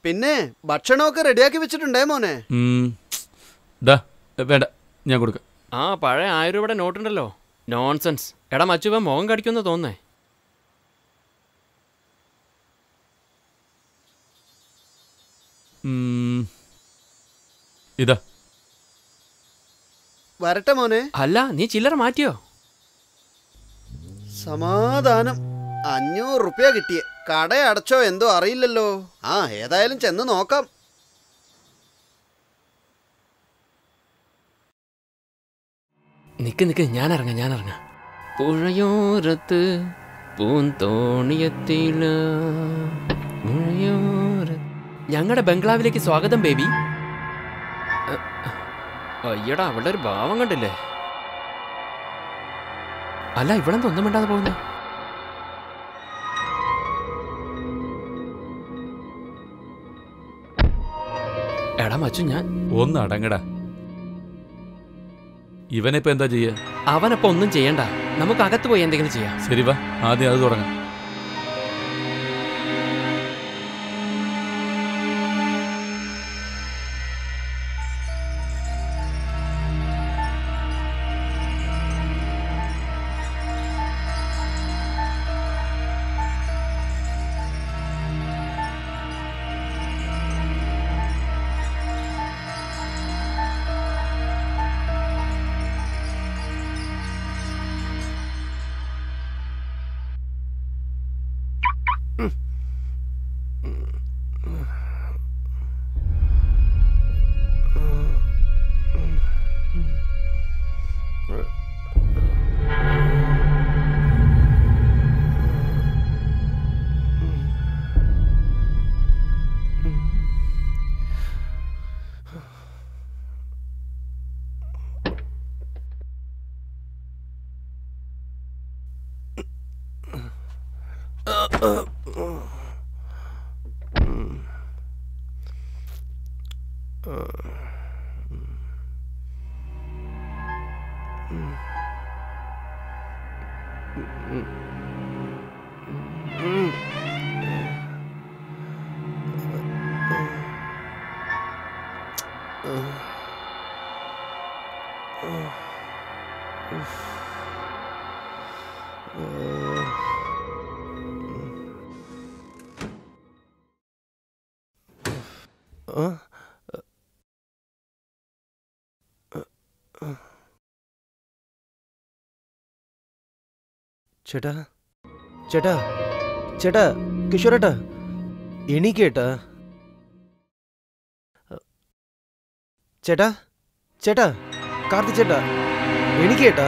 Speaker 5: പിന്നെ ഭക്ഷണമൊക്കെ റെഡിയാക്കി വെച്ചിട്ടുണ്ടേ മോനെ?
Speaker 4: ദാ വേണ്ട ഞാൻ കൊടുക്കാം.
Speaker 3: ആ പഴയ ആയിരം രൂപയുടെ നോട്ടുണ്ടല്ലോ. നോൺസെൻസ് എടാ മച്ചുവ മുഖം കടിക്കുമെന്ന് തോന്നേ
Speaker 4: ഉം, ഇതാ.
Speaker 5: വരട്ടെ മോനെ.
Speaker 3: അല്ല നീ ചില്ലറ മാറ്റിയോ?
Speaker 5: സമാധാനം. അഞ്ഞൂറ് റുപ്യ കിട്ടിയേ. കട അടച്ചോ എന്തോ അറിയില്ലല്ലോ. ആ ഏതായാലും ചെന്ന് നോക്കാം.
Speaker 3: നിക്ക് നിക്ക്. ഞാൻ ഇറങ്ങാം ഞാൻ ഇറങ്ങാം പുഴയോരത്ത് പൂന്തോണിയത്തില. ഞങ്ങളുടെ ബംഗ്ലാവിലേക്ക് സ്വാഗതം ബേബി. അയ്യടാ അവളുടെ ഒരു ഭാവം കണ്ടില്ലേ? അല്ല ഇവിടെ ഒന്നും മിണ്ടാതെ പോകുന്നു? എടാ മച്ചു ഞാൻ
Speaker 4: ഒന്ന് അടങ്ങടാ. ഇവനിപ്പോ എന്താ ചെയ്യ?
Speaker 3: അവനപ്പൊ ഒന്നും ചെയ്യണ്ട. നമുക്ക് അകത്ത് പോയി എന്തെങ്കിലും ചെയ്യാം.
Speaker 4: ശരി വാ. ആദ്യം അത് തുടങ്ങാം.
Speaker 2: ചേട്ടാ ചേട്ടാ ചേട്ടാ കിഷോറേട്ടാ എണീക്കേട്ടാ. ചേട്ടാ ചേട്ടാ കാർത്തി ചേട്ടാ എണീക്കേട്ടാ.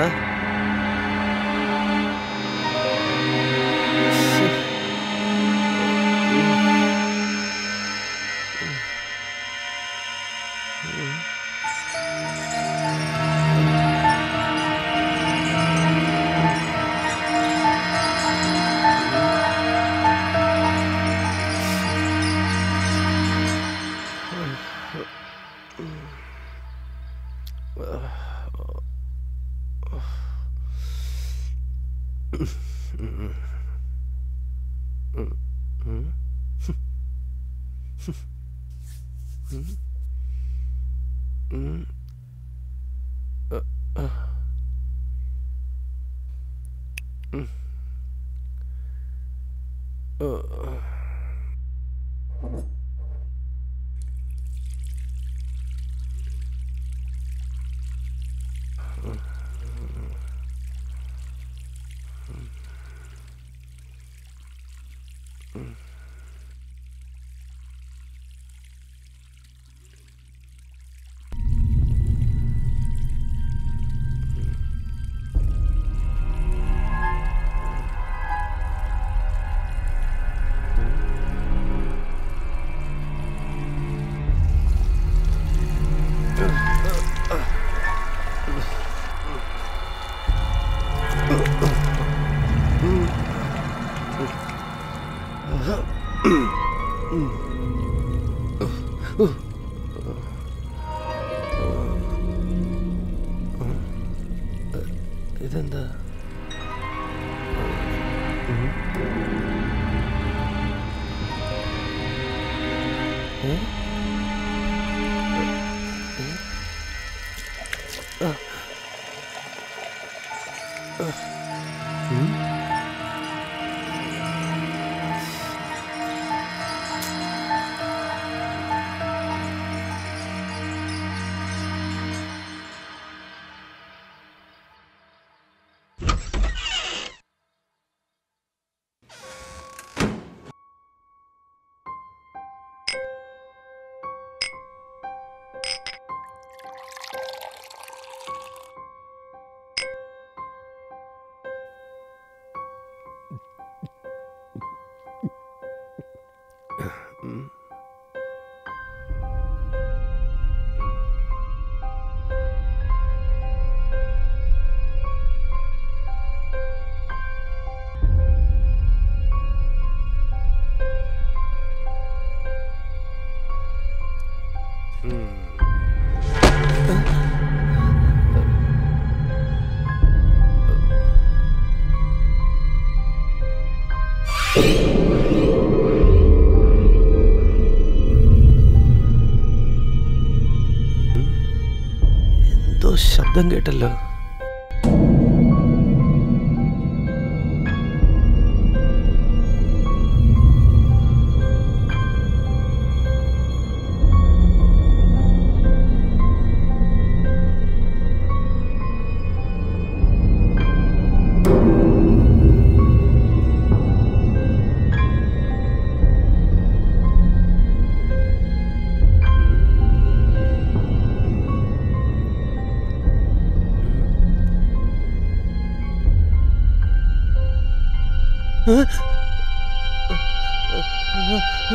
Speaker 2: Uh. ശബ്ദം കേട്ടല്ലോ.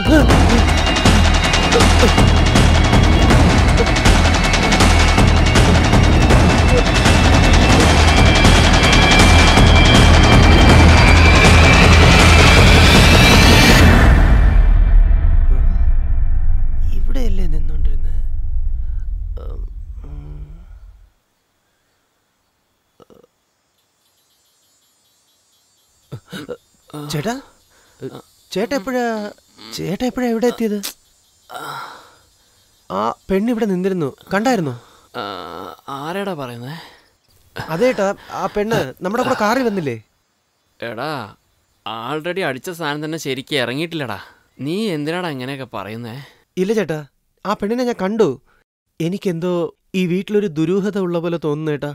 Speaker 2: Ah! ചേട്ടാ? ചേട്ടാ എപ്പോഴാ ചേട്ടാ എപ്പോഴാ എവിടെ എത്തിയത്? ആ പെണ്ണ് ഇവിടെ നിന്നിരുന്നു. കണ്ടായിരുന്നു?
Speaker 3: ആരേടാ ആരാടാ പറയുന്നേ?
Speaker 2: അതേട്ടാ ആ പെണ്ണ് നമ്മുടെ കൂടെ കാറി വന്നില്ലേ?
Speaker 3: എടാ ആൾറെഡി അടിച്ച സാധനം തന്നെ ശരിക്കും ഇറങ്ങിയിട്ടില്ലടാ. നീ എന്തിനാടാ ഇങ്ങനെയൊക്കെ പറയുന്നേ?
Speaker 2: ഇല്ല ചേട്ടാ ആ പെണ്ണിനെ ഞാൻ കണ്ടു. എനിക്കെന്തോ ഈ വീട്ടിലൊരു ദുരൂഹത ഉള്ള പോലെ തോന്നുന്നു ചേട്ടാ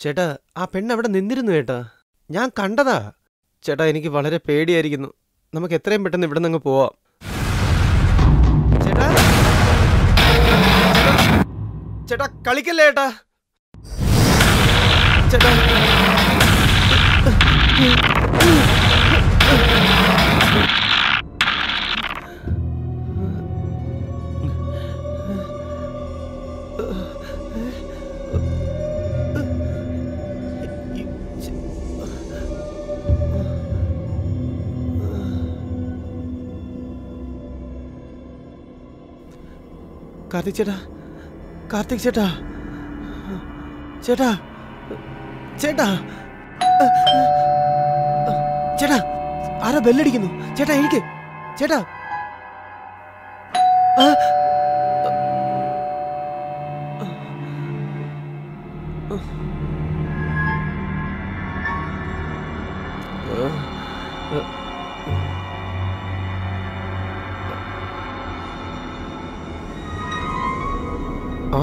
Speaker 2: ചേട്ടാ ആ പെണ്ണ് അവിടെ നിന്നിരുന്നു ചേട്ടാ ഞാൻ കണ്ടതാ. ചേട്ടാ എനിക്ക് വളരെ പേടിയായിരിക്കുന്നു. നമുക്ക് എത്രയും പെട്ടെന്ന് ഇവിടെ നിന്ന് പോവാം. ചേട്ടാ? ചേട്ടാ കളിക്കല്ലേ ചേട്ടാ ചേട്ടാ. കാർത്തിക് ചേട്ടാ കാർത്തിക് ചേട്ടാ. ചേട്ടാ ചേട്ടാ. ചേട്ടാ ആരാ ബെല്ലടിക്കുന്നു ചേട്ടാ എനിക്ക് ചേട്ടാ. ആ.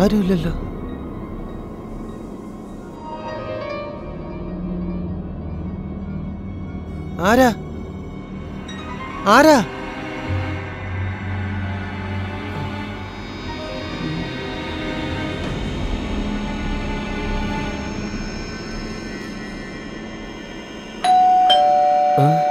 Speaker 2: ആരുമില്ലല്ലോ. ആരാ? ആരാ? ആ?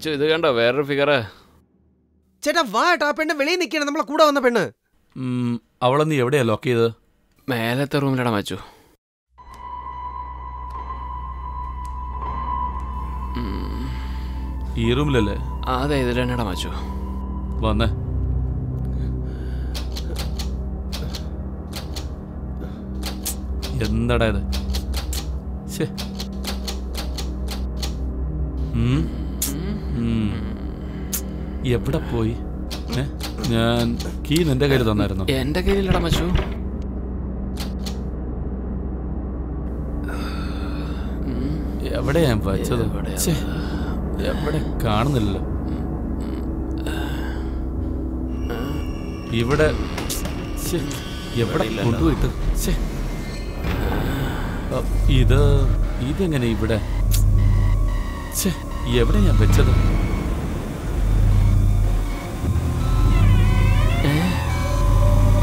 Speaker 3: മച്ചു ഇത് കണ്ടോ? വേറൊരു ഫിഗറ്
Speaker 2: ചേട്ടാ വാ ഏട്ടാ ആ പെണ്ണ് വെളിയിൽ നിൽക്കണം നമ്മളെ കൂടെ വന്ന പെണ്ണ്.
Speaker 4: അവളെ നീ എവിടെയാ ലോക്ക് ചെയ്തത്?
Speaker 3: മേലത്തെ റൂമിലടാ മച്ചു.
Speaker 4: ഈ റൂമിലല്ലേ?
Speaker 3: അതെ ഇതിൽ തന്നെടാ മച്ചു.
Speaker 4: വന്നേ. എന്താടാ ഇത്? ശ്ശേ. എവിടെ പോയി? ഞാൻ കീ നിന്റെ കയ്യിൽ തന്നായിരുന്നു?
Speaker 3: എന്റെ കയ്യിലടാ മച്ചു.
Speaker 4: എവിടെ ഞാൻ വച്ചത്. എവിടെ കാണുന്നില്ലല്ലോ. ഇവിടെ എവിടെ കൊണ്ടുപോയിട്ട്? ഇത് ഇതെങ്ങനെ ഇവിടെ? ശ്ശേ. എവിടെ ഞാൻ വെച്ചത്?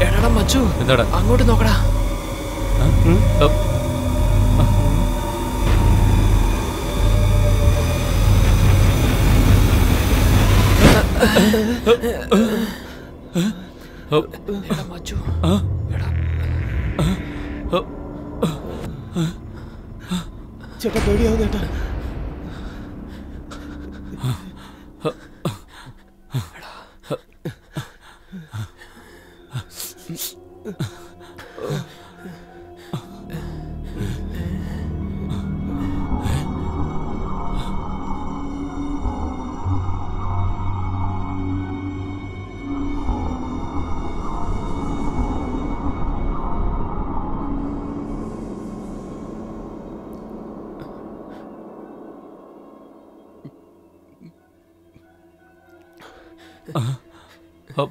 Speaker 3: എടാടാ മച്ചു
Speaker 4: എന്താടാ?
Speaker 3: അങ്ങോട്ട് നോക്കടാ. മച്ചു? എടാ.
Speaker 2: ചേട്ടാ പേടിയാവും ചേട്ടാ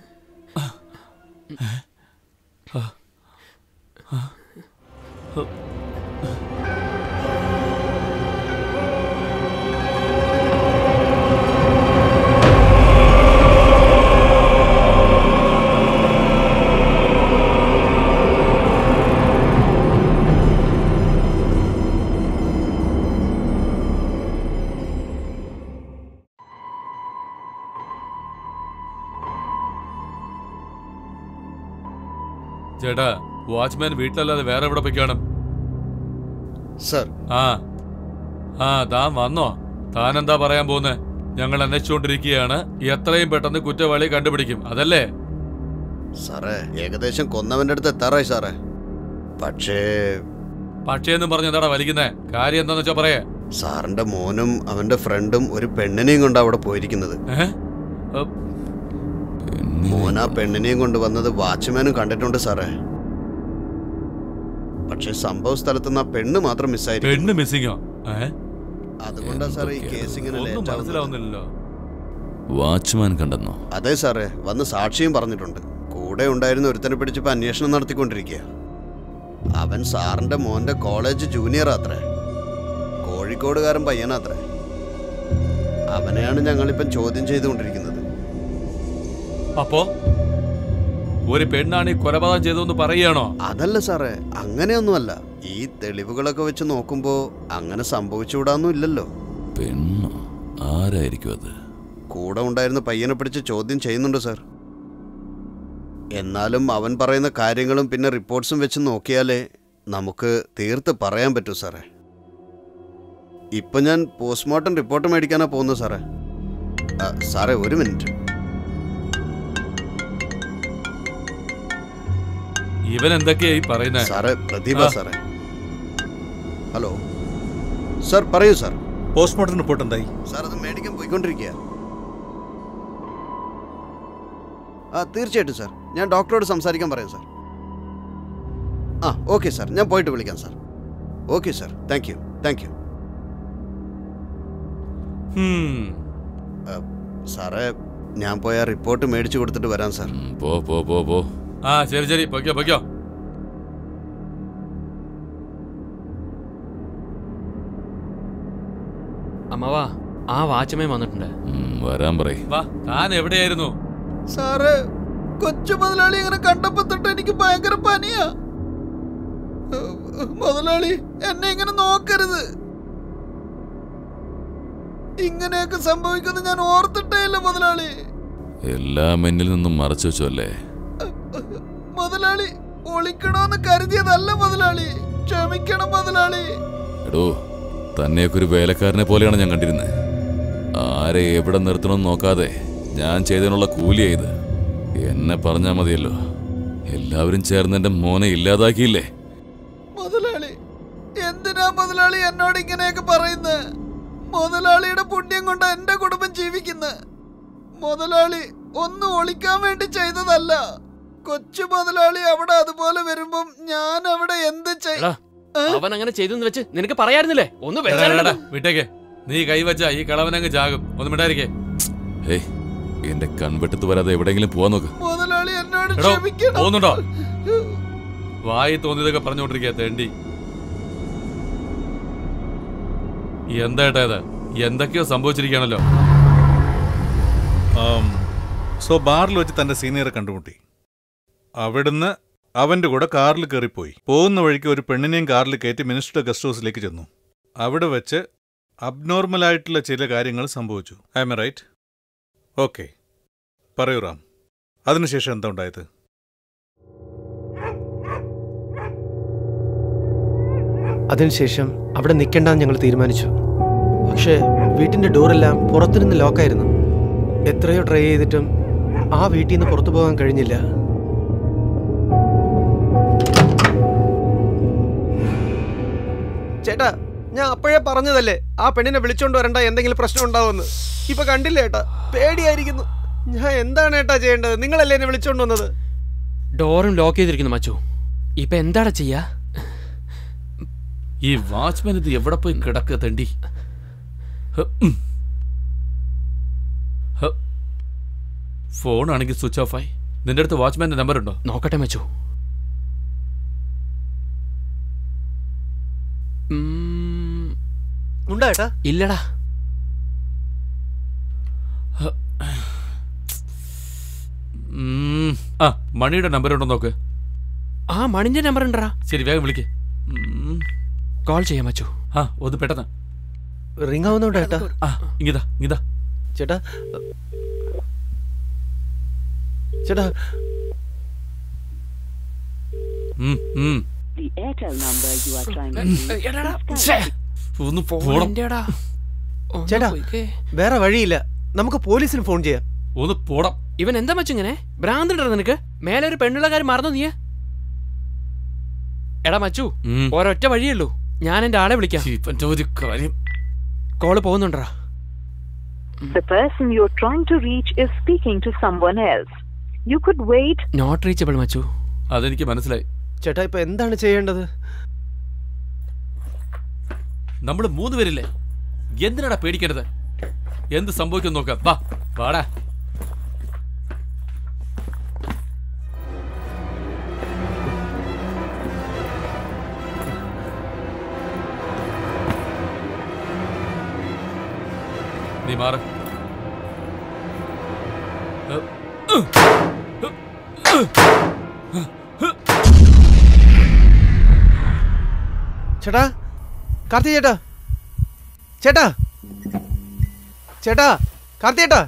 Speaker 4: വാച്ച്മാൻ വീട്ടിലല്ലാതെ വേറെ എവിടെ പോയി കാണും?
Speaker 5: സർ.
Speaker 4: ആ. ആ താൻ വന്നോ? താൻ എന്താ പറയാൻ പോകുന്നേ ഞങ്ങൾ അന്വേഷിച്ചുകൊണ്ടിരിക്കുകയാണ്. എത്രയും പെട്ടെന്ന് കുറ്റവാളി കണ്ടുപിടിക്കും. അതല്ലേ?
Speaker 5: സാറേ ഏകദേശം കൊന്നവന്റെ അടുത്ത് എത്താറായി സാറേ. പക്ഷേ
Speaker 4: പക്ഷേന്ന് പറഞ്ഞ എന്താടാ വലിക്കുന്നേ? കാര്യം എന്താന്ന് വെച്ചാ പറയേ.
Speaker 5: സാറിന്റെ മോനും അവന്റെ ഫ്രണ്ടും ഒരു പെണ്ണിനെയും കൊണ്ട് അവിടെ പോയിരിക്കുന്നത്.
Speaker 4: മോനാ
Speaker 5: മോൻ ആ പെണ്ണിനെയും കൊണ്ട് വന്നത് വാച്ച്മാനും കണ്ടിട്ടുണ്ട് സാറേ. പക്ഷെ സംഭവ സ്ഥലത്ത് നിന്ന് ആ പെണ്ണ് മാത്രം മിസ്സായി
Speaker 4: പെണ്ണ് മിസ്സിംഗോ
Speaker 5: അതുകൊണ്ടാ സാറേ ഈ കേസ് ഇങ്ങനെ
Speaker 4: മനസ്സിലാവുന്നില്ലല്ലോ.
Speaker 6: വാച്ച്മാൻ കണ്ടെന്നോ?
Speaker 5: അതെ സാറേ വന്ന് സാക്ഷിയും പറഞ്ഞിട്ടുണ്ട്. കൂടെ ഉണ്ടായിരുന്ന ഒരുത്തനെ പിടിച്ചപ്പോ അന്വേഷണം നടത്തിക്കൊണ്ടിരിക്കുക അവൻ സാറിന്റെ മോന്റെ കോളേജ് ജൂനിയർ അത്രേ. കോഴിക്കോടുകാരൻ പയ്യനാത്രേ അവനെയാണ് ഞങ്ങളിപ്പം ചോദ്യം ചെയ്തുകൊണ്ടിരിക്കുന്നത്.
Speaker 4: അപ്പോ? ഒരു പെണ്ണാണ് ഈ കൊലപാതകം ചെയ്തതെന്ന് പറയുകയാണോ?
Speaker 5: അതല്ല സാറേ അങ്ങനെയൊന്നുമല്ല. ഈ തെളിവുകളൊക്കെ വെച്ച് നോക്കുമ്പോ അങ്ങനെ സംഭവിച്ചുകൂടാന്നും ഇല്ലല്ലോ.
Speaker 6: പെണ്ണോ? ആരായിരിക്കും അത്?
Speaker 5: കൂടെ ഉണ്ടായിരുന്ന പയ്യനെ പിടിച്ച് ചോദ്യം ചെയ്യുന്നുണ്ട് സാർ. എന്നാലും അവൻ പറയുന്ന കാര്യങ്ങളും പിന്നെ റിപ്പോർട്ട്സും വെച്ച് നോക്കിയാലേ നമുക്ക് തീർത്ത് പറയാൻ പറ്റൂ സാറേ. ഇപ്പൊ ഞാൻ പോസ്റ്റ്മോർട്ടം റിപ്പോർട്ട് മേടിക്കാനാ പോകുന്നത് സാറേ. സാറേ ഒരു മിനിറ്റ്.
Speaker 4: ഇവൻ എന്തൊക്കെയായി പറയുന്നത് പറയുന്നേ?
Speaker 5: സാറേ പ്രതിഭ സാറേ. ഹലോ. സാർ പറയൂ സാർ.
Speaker 1: പോസ്റ്റ്മോർട്ടം റിപ്പോർട്ട് എന്തായി
Speaker 5: സാർ അത് മേടിക്കാൻ പോയിക്കൊണ്ടിരിക്കുക ആ തീർച്ചയായിട്ടും സാർ. ഞാൻ ഡോക്ടറോട് സംസാരിക്കാൻ പറയാം സാർ. ആ ഓക്കെ സാർ. ഞാൻ പോയിട്ട് വിളിക്കാം sir. Okay sir. Thank you. Thank you.
Speaker 4: ഹും.
Speaker 5: സാറേ ഞാൻ പോയ റിപ്പോർട്ട് മേടിച്ചു കൊടുത്തിട്ട് വരാം സാർ.
Speaker 6: പോ പോ പോ പോ.
Speaker 4: ആ ശരി ശരി. പൊയ്ക്കോ പൊയ്ക്കോ.
Speaker 3: അമ്മവാ ആ വാച്ച്മാൻ വന്നിട്ടുണ്ട്.
Speaker 6: വരാൻ പറയും.
Speaker 4: വാ താൻ എവിടെയായിരുന്നു?
Speaker 5: സാറ് കൊച്ചു മുതലാളി ഇങ്ങനെ കണ്ടപ്പോ തൊട്ട് എനിക്ക് ഭയങ്കര പനിയാ. മുതലാളി എന്നെ ഇങ്ങനെ നോക്കരുത്. ഇങ്ങനെയൊക്കെ സംഭവിക്കുന്നു ഞാൻ ഓർത്തിട്ടേ ഇല്ല മുതലാളി.
Speaker 6: എല്ലാം എന്നിൽ നിന്നും മറച്ചു വെച്ചു അല്ലേ?
Speaker 5: മുതലാളി ഒളിക്കണോന്ന് കരുതിയതല്ല മുതലാളി. ക്ഷമിക്കണം മുതലാളി.
Speaker 6: എടോ തന്നെയൊക്കെ ഒരു വേലക്കാരനെ പോലെയാണ് ഞാൻ കണ്ടിരുന്നത് ആരെ എവിടെ നിർത്തണമെന്ന് നോക്കാതെ ഞാൻ ചെയ്തതിനുള്ള കൂലിയാ ഇത് എന്നെ പറഞ്ഞാ മതിയല്ലോ. എല്ലാവരും ചേർന്ന് എന്റെ മോനെ ഇല്ലാതാക്കിയില്ലേ?
Speaker 5: മുതലാളി എന്തിനാ മുതലാളി എന്നോട് ഇങ്ങനെയൊക്കെ പറയുന്നത് മുതലാളിയുടെ പുണ്യം കൊണ്ട് എന്റെ കുടുംബം ജീവിക്കുന്നത് മുതലാളി ഒന്നും ഒളിക്കാൻ വേണ്ടി ചെയ്തതല്ല. കൊച്ചു മുതലാളി അവിടെ അതുപോലെ വരുമ്പം ഞാൻ അവിടെ എന്ത്
Speaker 3: ചെയ്യും അവൻ അങ്ങനെ ചെയ്തു വെച്ച് നിനക്ക് പറയായിരുന്നില്ലേ? ഒന്ന്
Speaker 4: വിട്ടേക്ക്. നീ കൈവച്ച ഈ കളവനങ്ങ് ചാകും. ഒന്ന് മിണ്ടായിരിക്കേ
Speaker 6: എന്റെ കൺവെട്ടത്ത് വരാതെ എവിടെയെങ്കിലും പോവാൻ നോക്ക്.
Speaker 5: മുതലാളി എന്നോട്
Speaker 4: പോകുന്നുണ്ടോ വായി തോന്നിയതൊക്കെ പറഞ്ഞോണ്ടിരിക്കുക തേണ്ടി. എന്താ ഇത് എന്തൊക്കെയോ സംഭവിച്ചിരിക്കുകയാണല്ലോ.
Speaker 1: സോ ബാറിൽ വെച്ച് തന്റെ സീനിയറെ കണ്ടുമുട്ടി. അവിടുന്ന് അവന്റെ കൂടെ കാറിൽ കയറിപ്പോയി. പോകുന്ന വഴിക്ക് ഒരു പെണ്ണിനെയും കാറിൽ കയറ്റി മിനിസ്റ്റർ ഗസ്റ്റ് ഹൗസിലേക്ക് ചെന്നു. അവിടെ വെച്ച് അബ്നോർമലായിട്ടുള്ള ചില കാര്യങ്ങൾ സംഭവിച്ചു. ഐ എം റൈറ്റ് ഓക്കെ പറയൂ റാം. അതിനുശേഷം എന്താ ഉണ്ടായത്?
Speaker 2: അതിനുശേഷം അവിടെ നിൽക്കേണ്ടെന്ന് ഞങ്ങൾ തീരുമാനിച്ചു. പക്ഷേ വീട്ടിന്റെ ഡോറെല്ലാം പുറത്തുനിന്ന് ലോക്കായിരുന്നു. എത്രയോ ട്രൈ ചെയ്തിട്ടും ആ വീട്ടിൽ നിന്ന് പുറത്തു പോകാൻ കഴിഞ്ഞില്ല. ചേട്ടാ ഞാൻ അപ്പോഴേ പറഞ്ഞതല്ലേ ആ പെണ്ണിനെ വിളിച്ചോണ്ട് വരണ്ട എന്തെങ്കിലും പ്രശ്നം ഉണ്ടാവുമെന്ന്. ഇപ്പൊ കണ്ടില്ലേ ഏട്ടാ പേടിയായിരിക്കുന്നു. ഞാൻ എന്താണ് ഏട്ടാ ചെയ്യേണ്ടത്? നിങ്ങളല്ലേ എന്നെ വിളിച്ചോണ്ട് വന്നത്?
Speaker 3: ഡോറും ലോക്ക് ചെയ്തിരിക്കുന്നു മച്ചു. ഇപ്പൊ എന്താണ് ചെയ്യാ?
Speaker 4: ഈ വാച്ച്മാൻ ഇത് എവിടെ പോയി കിടക്ക തണ്ടി? ഫോൺ ആണെങ്കിൽ. ഫോണാണെങ്കിൽ സ്വിച്ച് ഓഫ് ആയി നിന്റെ അടുത്ത് വാച്ച്മാന്റെ നമ്പർ ഉണ്ടോ
Speaker 3: നോക്കട്ടെ മച്ചു.
Speaker 2: ഉണ്ടോ ഏട്ടാ?
Speaker 3: ഇല്ലടാ.
Speaker 4: ആ മണിയുടെ നമ്പർ ഉണ്ടോ നോക്ക്.
Speaker 3: ആ മണിന്റെ നമ്പർ ഉണ്ടടാ.
Speaker 4: ശരി വേഗം വിളിക്ക്.
Speaker 3: കോൾ ചെയ്യാൻ മച്ചു
Speaker 4: ആ ഒന്ന് പെട്ടെന്ന്.
Speaker 2: റിംഗ് ആവുന്നുണ്ടോ ഏട്ടാ?
Speaker 4: ആ ഇങ്ങിതാ ഇങ്ങിതാ.
Speaker 2: ചേട്ടാ. ചേട്ടാ.
Speaker 7: The Airtel number you are trying to reach.
Speaker 4: ഒന്ന്
Speaker 2: ചേട്ടാ. വേറെ വഴിയില്ല. നമുക്ക് പോലീസിന് ഫോൺ ചെയ്യാം.
Speaker 4: ഒന്ന് പോടാം
Speaker 3: ഇവൻ എന്താ മച്ചിങ്ങനെ ഇങ്ങനെ? ഭ്രാന്തണ്ടാ നിനക്ക്? മേലെ ഒരു പെണ്ണുള്ള കാര്യം മറന്നു നീ എടാ മച്ചു. ഒരൊറ്റ വഴിയുള്ളൂ ഞാൻ എന്റെ ആളെ വിളിക്കാം.
Speaker 4: ഇവന്റെ ഒരു കാര്യം.
Speaker 3: കോൾ പോകുന്നുണ്ടാ?
Speaker 7: The person you're trying to reach is speaking to someone else. You could wait.
Speaker 3: Not reachable മച്ചു.
Speaker 4: അതെനിക്ക് മനസ്സിലായി.
Speaker 2: ചേട്ടാ ഇപ്പൊ എന്താണ് ചെയ്യേണ്ടത്?
Speaker 4: നമ്മൾ മൂന്ന് പേരില്ലേ എന്തിനാടാ പേടിക്കരുത് എന്ത് സംഭവിക്കും നോക്കാം. വാ വാടാ. നീ മാറ്.
Speaker 2: ചേട്ടാ കാർത്തി ചേട്ടാ. ചേട്ടാ. ചേട്ടാ കാർത്തി ചേട്ടാ.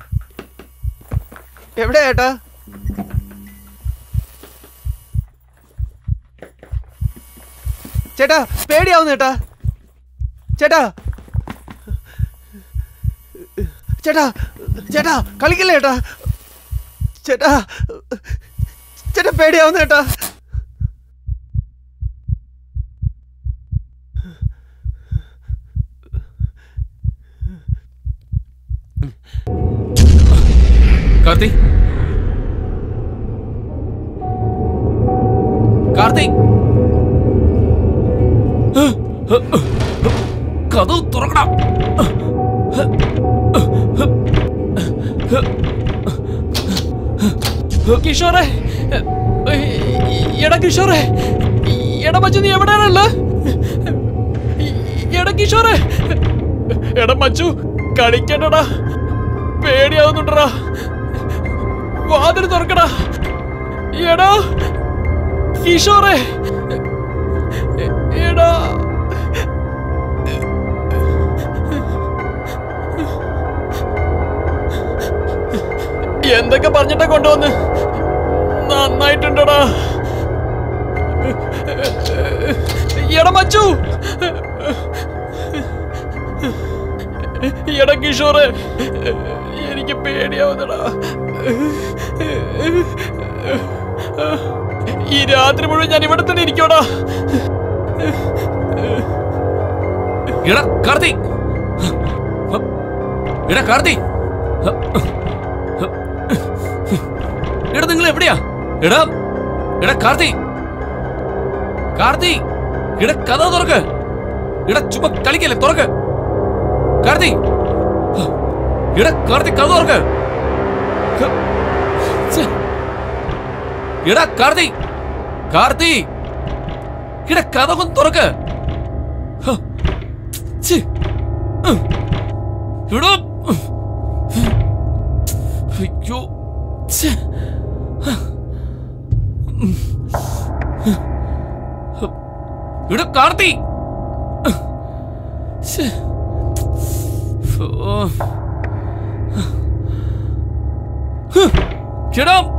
Speaker 2: എവിടെയാ ചേട്ടാ? ചേട്ടാ പേടിയാവുന്നു ചേട്ടാ. ചേട്ടാ. ചേട്ടാ ചേട്ടാ കളിക്കില്ല ചേട്ടാ? ചേട്ടാ ചേട്ടാ പേടിയാവുന്നു ചേട്ടാ.
Speaker 4: കാർത്തി? കാർത്തി? കഥ തുറക്കണം
Speaker 3: കിഷോറെ എടാ കിഷോറെ എടാ മച്ചു നീ എവിടെയാണുള്ള എടാ കിഷോറെ എടാ മച്ചു കളിക്കണ്ടടാ. പേടിയാവുന്നുണ്ടടാ. വാതിൽ തുറക്കടാ. എടാ കിഷോറെ. എടാ. എന്തൊക്കെ പറഞ്ഞിട്ടാ കൊണ്ടുവന്ന്? നന്നായിട്ടുണ്ടടാ. എട മച്ചു. എട കിഷോറെ. എനിക്ക് പേടിയാവുന്നടാ. ഈ രാത്രി മുഴുവൻ ഞാൻ ഇവിടെ തന്നെ ഇരിക്കോടാ
Speaker 4: എടാ കാർത്തി. എടാ കാർത്തി. എടാ നിങ്ങൾ എവിടെയാ? എടാ എടാ കാർത്തി. കാർത്തി എടാ കഥ തുറക്ക്. എടാ ചുമ കളിക്കല്ലേ തുറക്ക്. കാർത്തി. എടാ കാർത്തി കഥ ഓർക്ക്. എടാ കാർത്തി കാർത്തി എടാ കഥ ഒന്ന് തുറക്ക്. അയ്യോ. ഛെ. കാർത്തി. ഓ. എടാ ഹോ.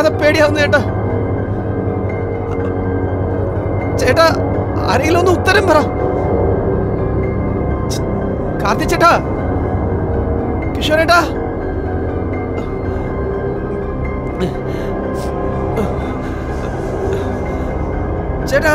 Speaker 2: വല്ലാതെ പേടിയാവുന്നു ചേട്ടാ. ചേട്ടാ ആരെങ്കിലും ഒന്ന് ഉത്തരം പറ. ച്- കാർത്തി ചേട്ടാ. കിഷോരേട്ടാ ചേട്ടാ. ചേട്ടാ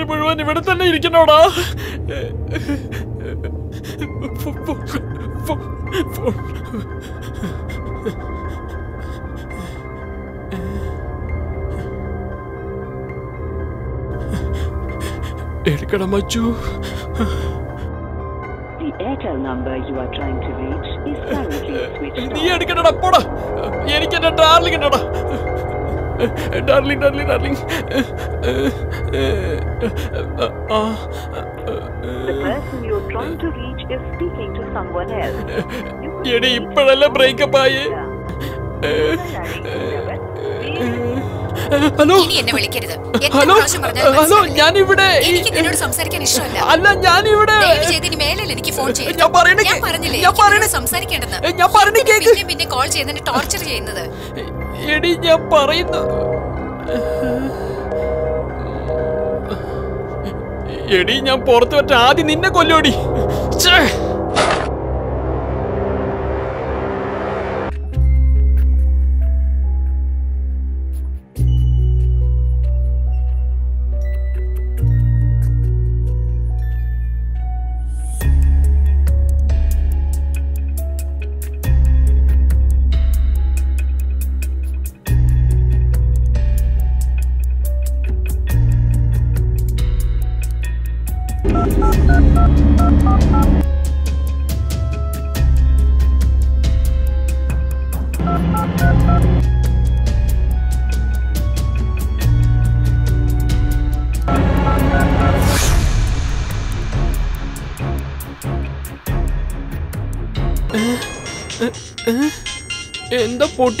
Speaker 8: രാത്രി മുഴുവൻ ഇവിടെ തന്നെ ഇരിക്കണോടാ എടുക്കണം
Speaker 7: switched
Speaker 8: നീ. എടുക്കണടാ പോടാ. എനിക്ക് എന്റെ darling darling darling. Darling
Speaker 7: The person you're trying to reach is speaking to someone else.
Speaker 8: എടി ഇപ്പോഴല്ല ബ്രേക്കപ്പ് ആയി? ഹലോ?
Speaker 9: എന്നെ വിളിക്കരുത്.
Speaker 8: ഹലോ? ഹലോ
Speaker 9: ഞാൻ
Speaker 8: ഞാനിവിടെ
Speaker 9: എനിക്ക് നിന്നോട് സംസാരിക്കാൻ ഇഷ്ടമല്ല.
Speaker 8: അല്ല ഞാനിവിടെ
Speaker 9: ഇവിടെ മേലിൽ എനിക്ക് ഫോൺ.
Speaker 8: ഞാൻ പറയണ
Speaker 9: ഞാൻ പറഞ്ഞില്ലേ
Speaker 8: ഞാൻ
Speaker 9: സംസാരിക്കേണ്ടെന്ന്.
Speaker 8: ഞാൻ.
Speaker 9: പിന്നെ പിന്നെ കോൾ ചെയ്യുന്നതിന് ടോർച്ചർ ചെയ്യുന്നത്.
Speaker 8: എടി ഞാൻ പറയുന്നു എടി ഞാൻ പുറത്തു പറ്റ ആദ്യം നിന്നെ കൊല്ലോടി.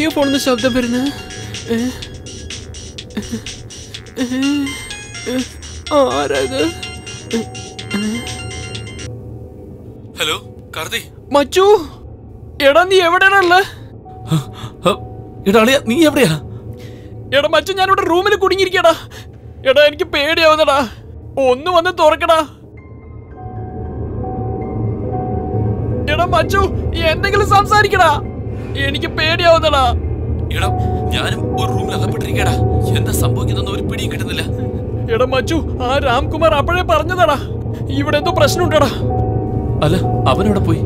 Speaker 8: ഛേ. പോണെന്ന് ശബ്ദം വരുന്ന ആരത്?
Speaker 4: ഹലോ കാർത്തി.
Speaker 8: മച്ചു എടാ നീ എവിടെയാണുള്ളത്?
Speaker 4: എടാളിയ നീ എവിടെയാ?
Speaker 8: എടാ മച്ചു ഞാനിവിടെ റൂമിൽ കുടുങ്ങിയിരിക്കടാ. എടാ എനിക്ക് പേടിയാവുന്നടാ. ഒന്ന് വന്ന് തുറക്കടാ. എടാ മച്ചു എന്തെങ്കിലും സംസാരിക്കടാ. എനിക്ക് പേടിയാവുന്നടാ.
Speaker 4: എടാ ഞാനും ഒരു റൂമിൽ അകപ്പെട്ടിരിക്കടാ. എന്താ സംഭവിക്കുന്നതെന്ന് ഒരു പിടിയും കിട്ടുന്നില്ല.
Speaker 8: എടാ മച്ചു ആ രാംകുമാർ അപ്പോഴേ പറഞ്ഞതാടാ. ഇവിടെ എന്തോ പ്രശ്നമുണ്ടടാ.
Speaker 4: അല്ല അവനവിടെ പോയി?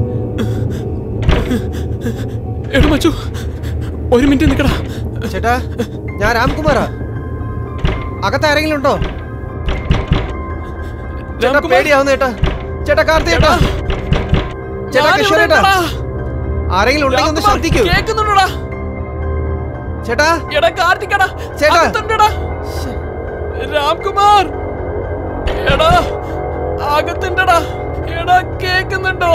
Speaker 8: എടാ മച്ചു ഒരു മിനിറ്റ് നിൽക്കടാ
Speaker 2: ചേട്ടാ ഞാൻ രാംകുമാറാ. അകത്ത് ആരെങ്കിലും ഉണ്ടോ? ചേട്ടാ പേടിയാവുന്ന ചേട്ടാ. ചേട്ടാ കാർത്തി ചേട്ടാ ചേട്ടാ കിഷോർ ചേട്ടാ. ആരെങ്കിലും ഉണ്ടെങ്കിൽ ഒന്ന് ശ്രദ്ധിക്കൂ.
Speaker 8: കേൾക്കുന്നുണ്ടോടാ
Speaker 2: ചേട്ടാ.
Speaker 8: എടാ കാർത്തിക്കടാ
Speaker 2: ചേട്ടാ.
Speaker 8: അകത്തുണ്ടെടാ. രാംകുമാർ. എടാ അകത്തുണ്ടടാ. എടാ കേക്കുന്നുണ്ടോ?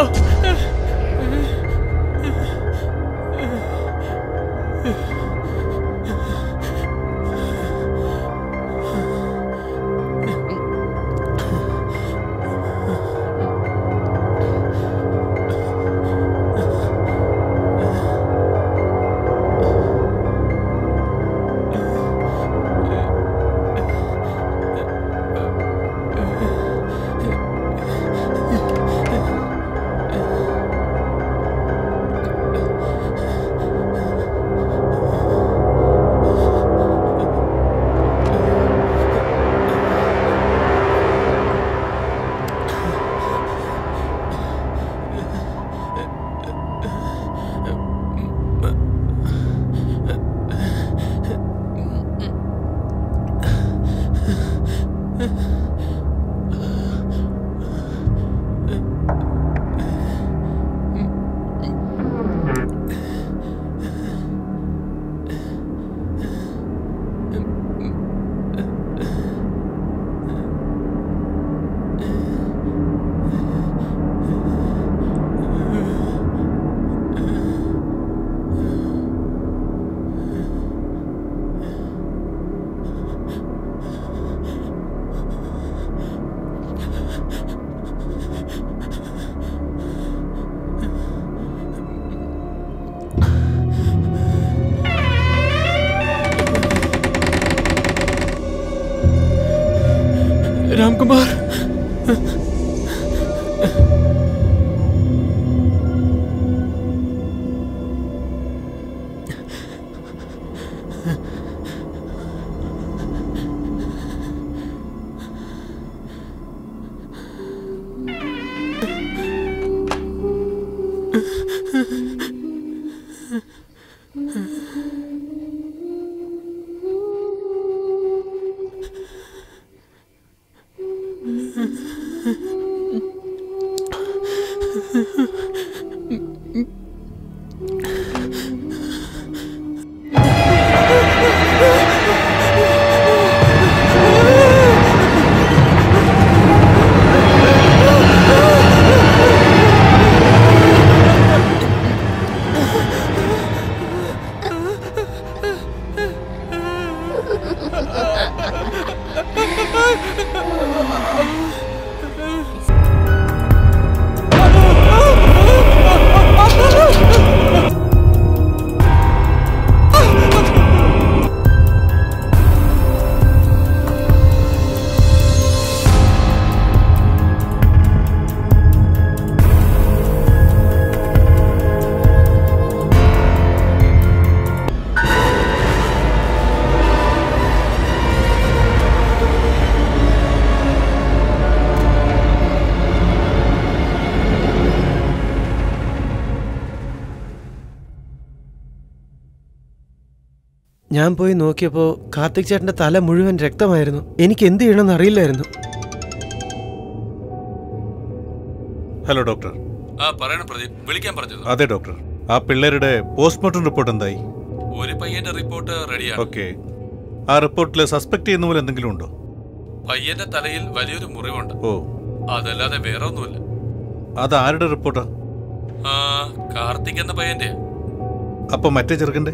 Speaker 2: ഞാൻ പോയി നോക്കിയപ്പോൾ കാർത്തിക് ചേട്ടന്റെ തല മുഴുവൻ രക്തമായിരുന്നു. എനിക്ക് എന്ത് ചെയ്യണമെന്ന് അറിയില്ലായിരുന്നു.
Speaker 1: Hello doctor.
Speaker 4: ആ പറയണം പ്രദീപ്. വിളിക്കാൻ പറഞ്ഞത്.
Speaker 1: അതെ ഡോക്ടർ. ആ പിള്ളേരുടെ പോസ്റ്റ്മോർട്ടം റിപ്പോർട്ട് എന്തായി?
Speaker 4: ഒരു പയ്യന്റെ റിപ്പോർട്ട് റെഡിയാണ്.
Speaker 1: ഓക്കെ. ആ റിപ്പോർട്ടിൽ സസ്പെക്ട് ചെയ്യുന്ന പോലെ എന്തെങ്കിലും ഉണ്ടോ?
Speaker 4: പയ്യന്റെ തലയിൽ വലിയൊരു മുറിവുണ്ട്.
Speaker 1: ഓ.
Speaker 4: അതല്ലാതെ വേറെ ഒന്നുമില്ല
Speaker 1: അത് ആരുടെ റിപ്പോർട്ടാ?
Speaker 4: ആ കാർത്തിക് എന്ന പയ്യന്റെ
Speaker 1: അപ്പൊ മറ്റേ ചെറുക്കന്റെ?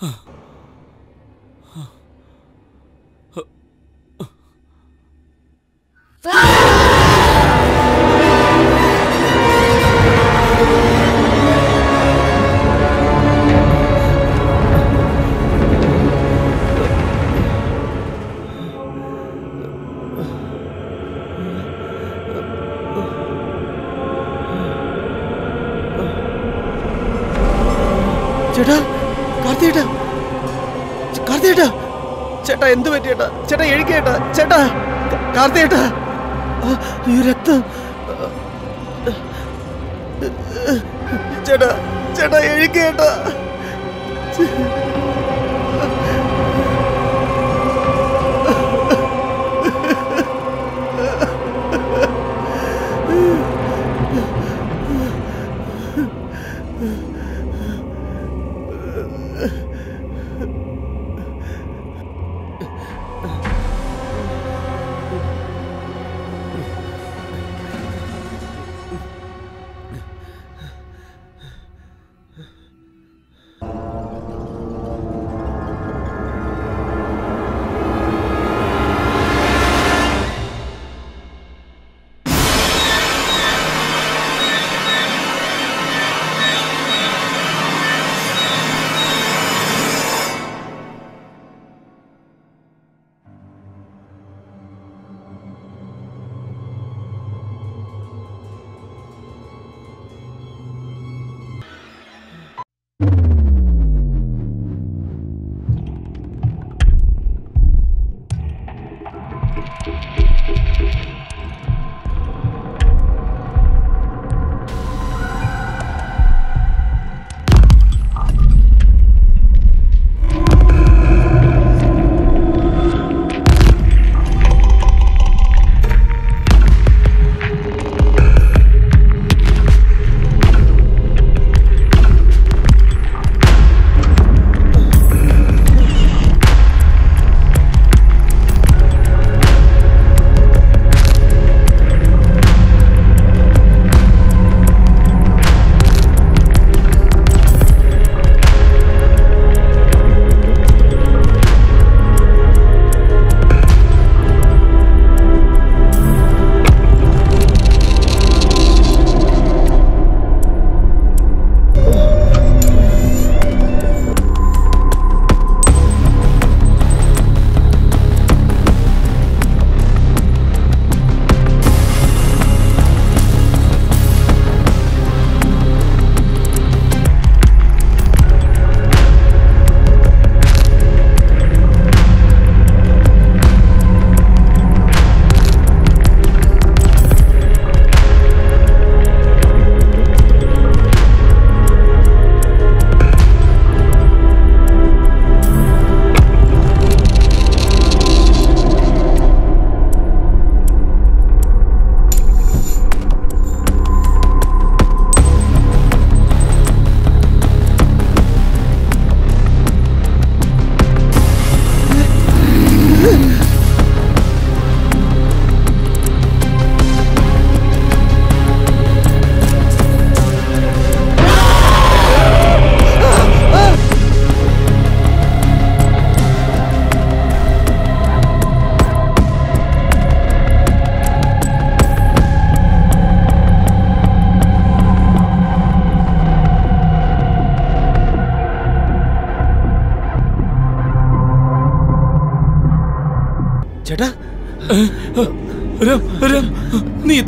Speaker 2: ചേട്ടാ പറ്റിയേട്ടാ ചേട്ടാ എഴുക്കേട്ടാ. ചേട്ടാ കാർത്തിയേട്ടാ. ഈ രക്തം. ചേട്ടാ ചേട്ടാ എഴുക്കേട്ടാ.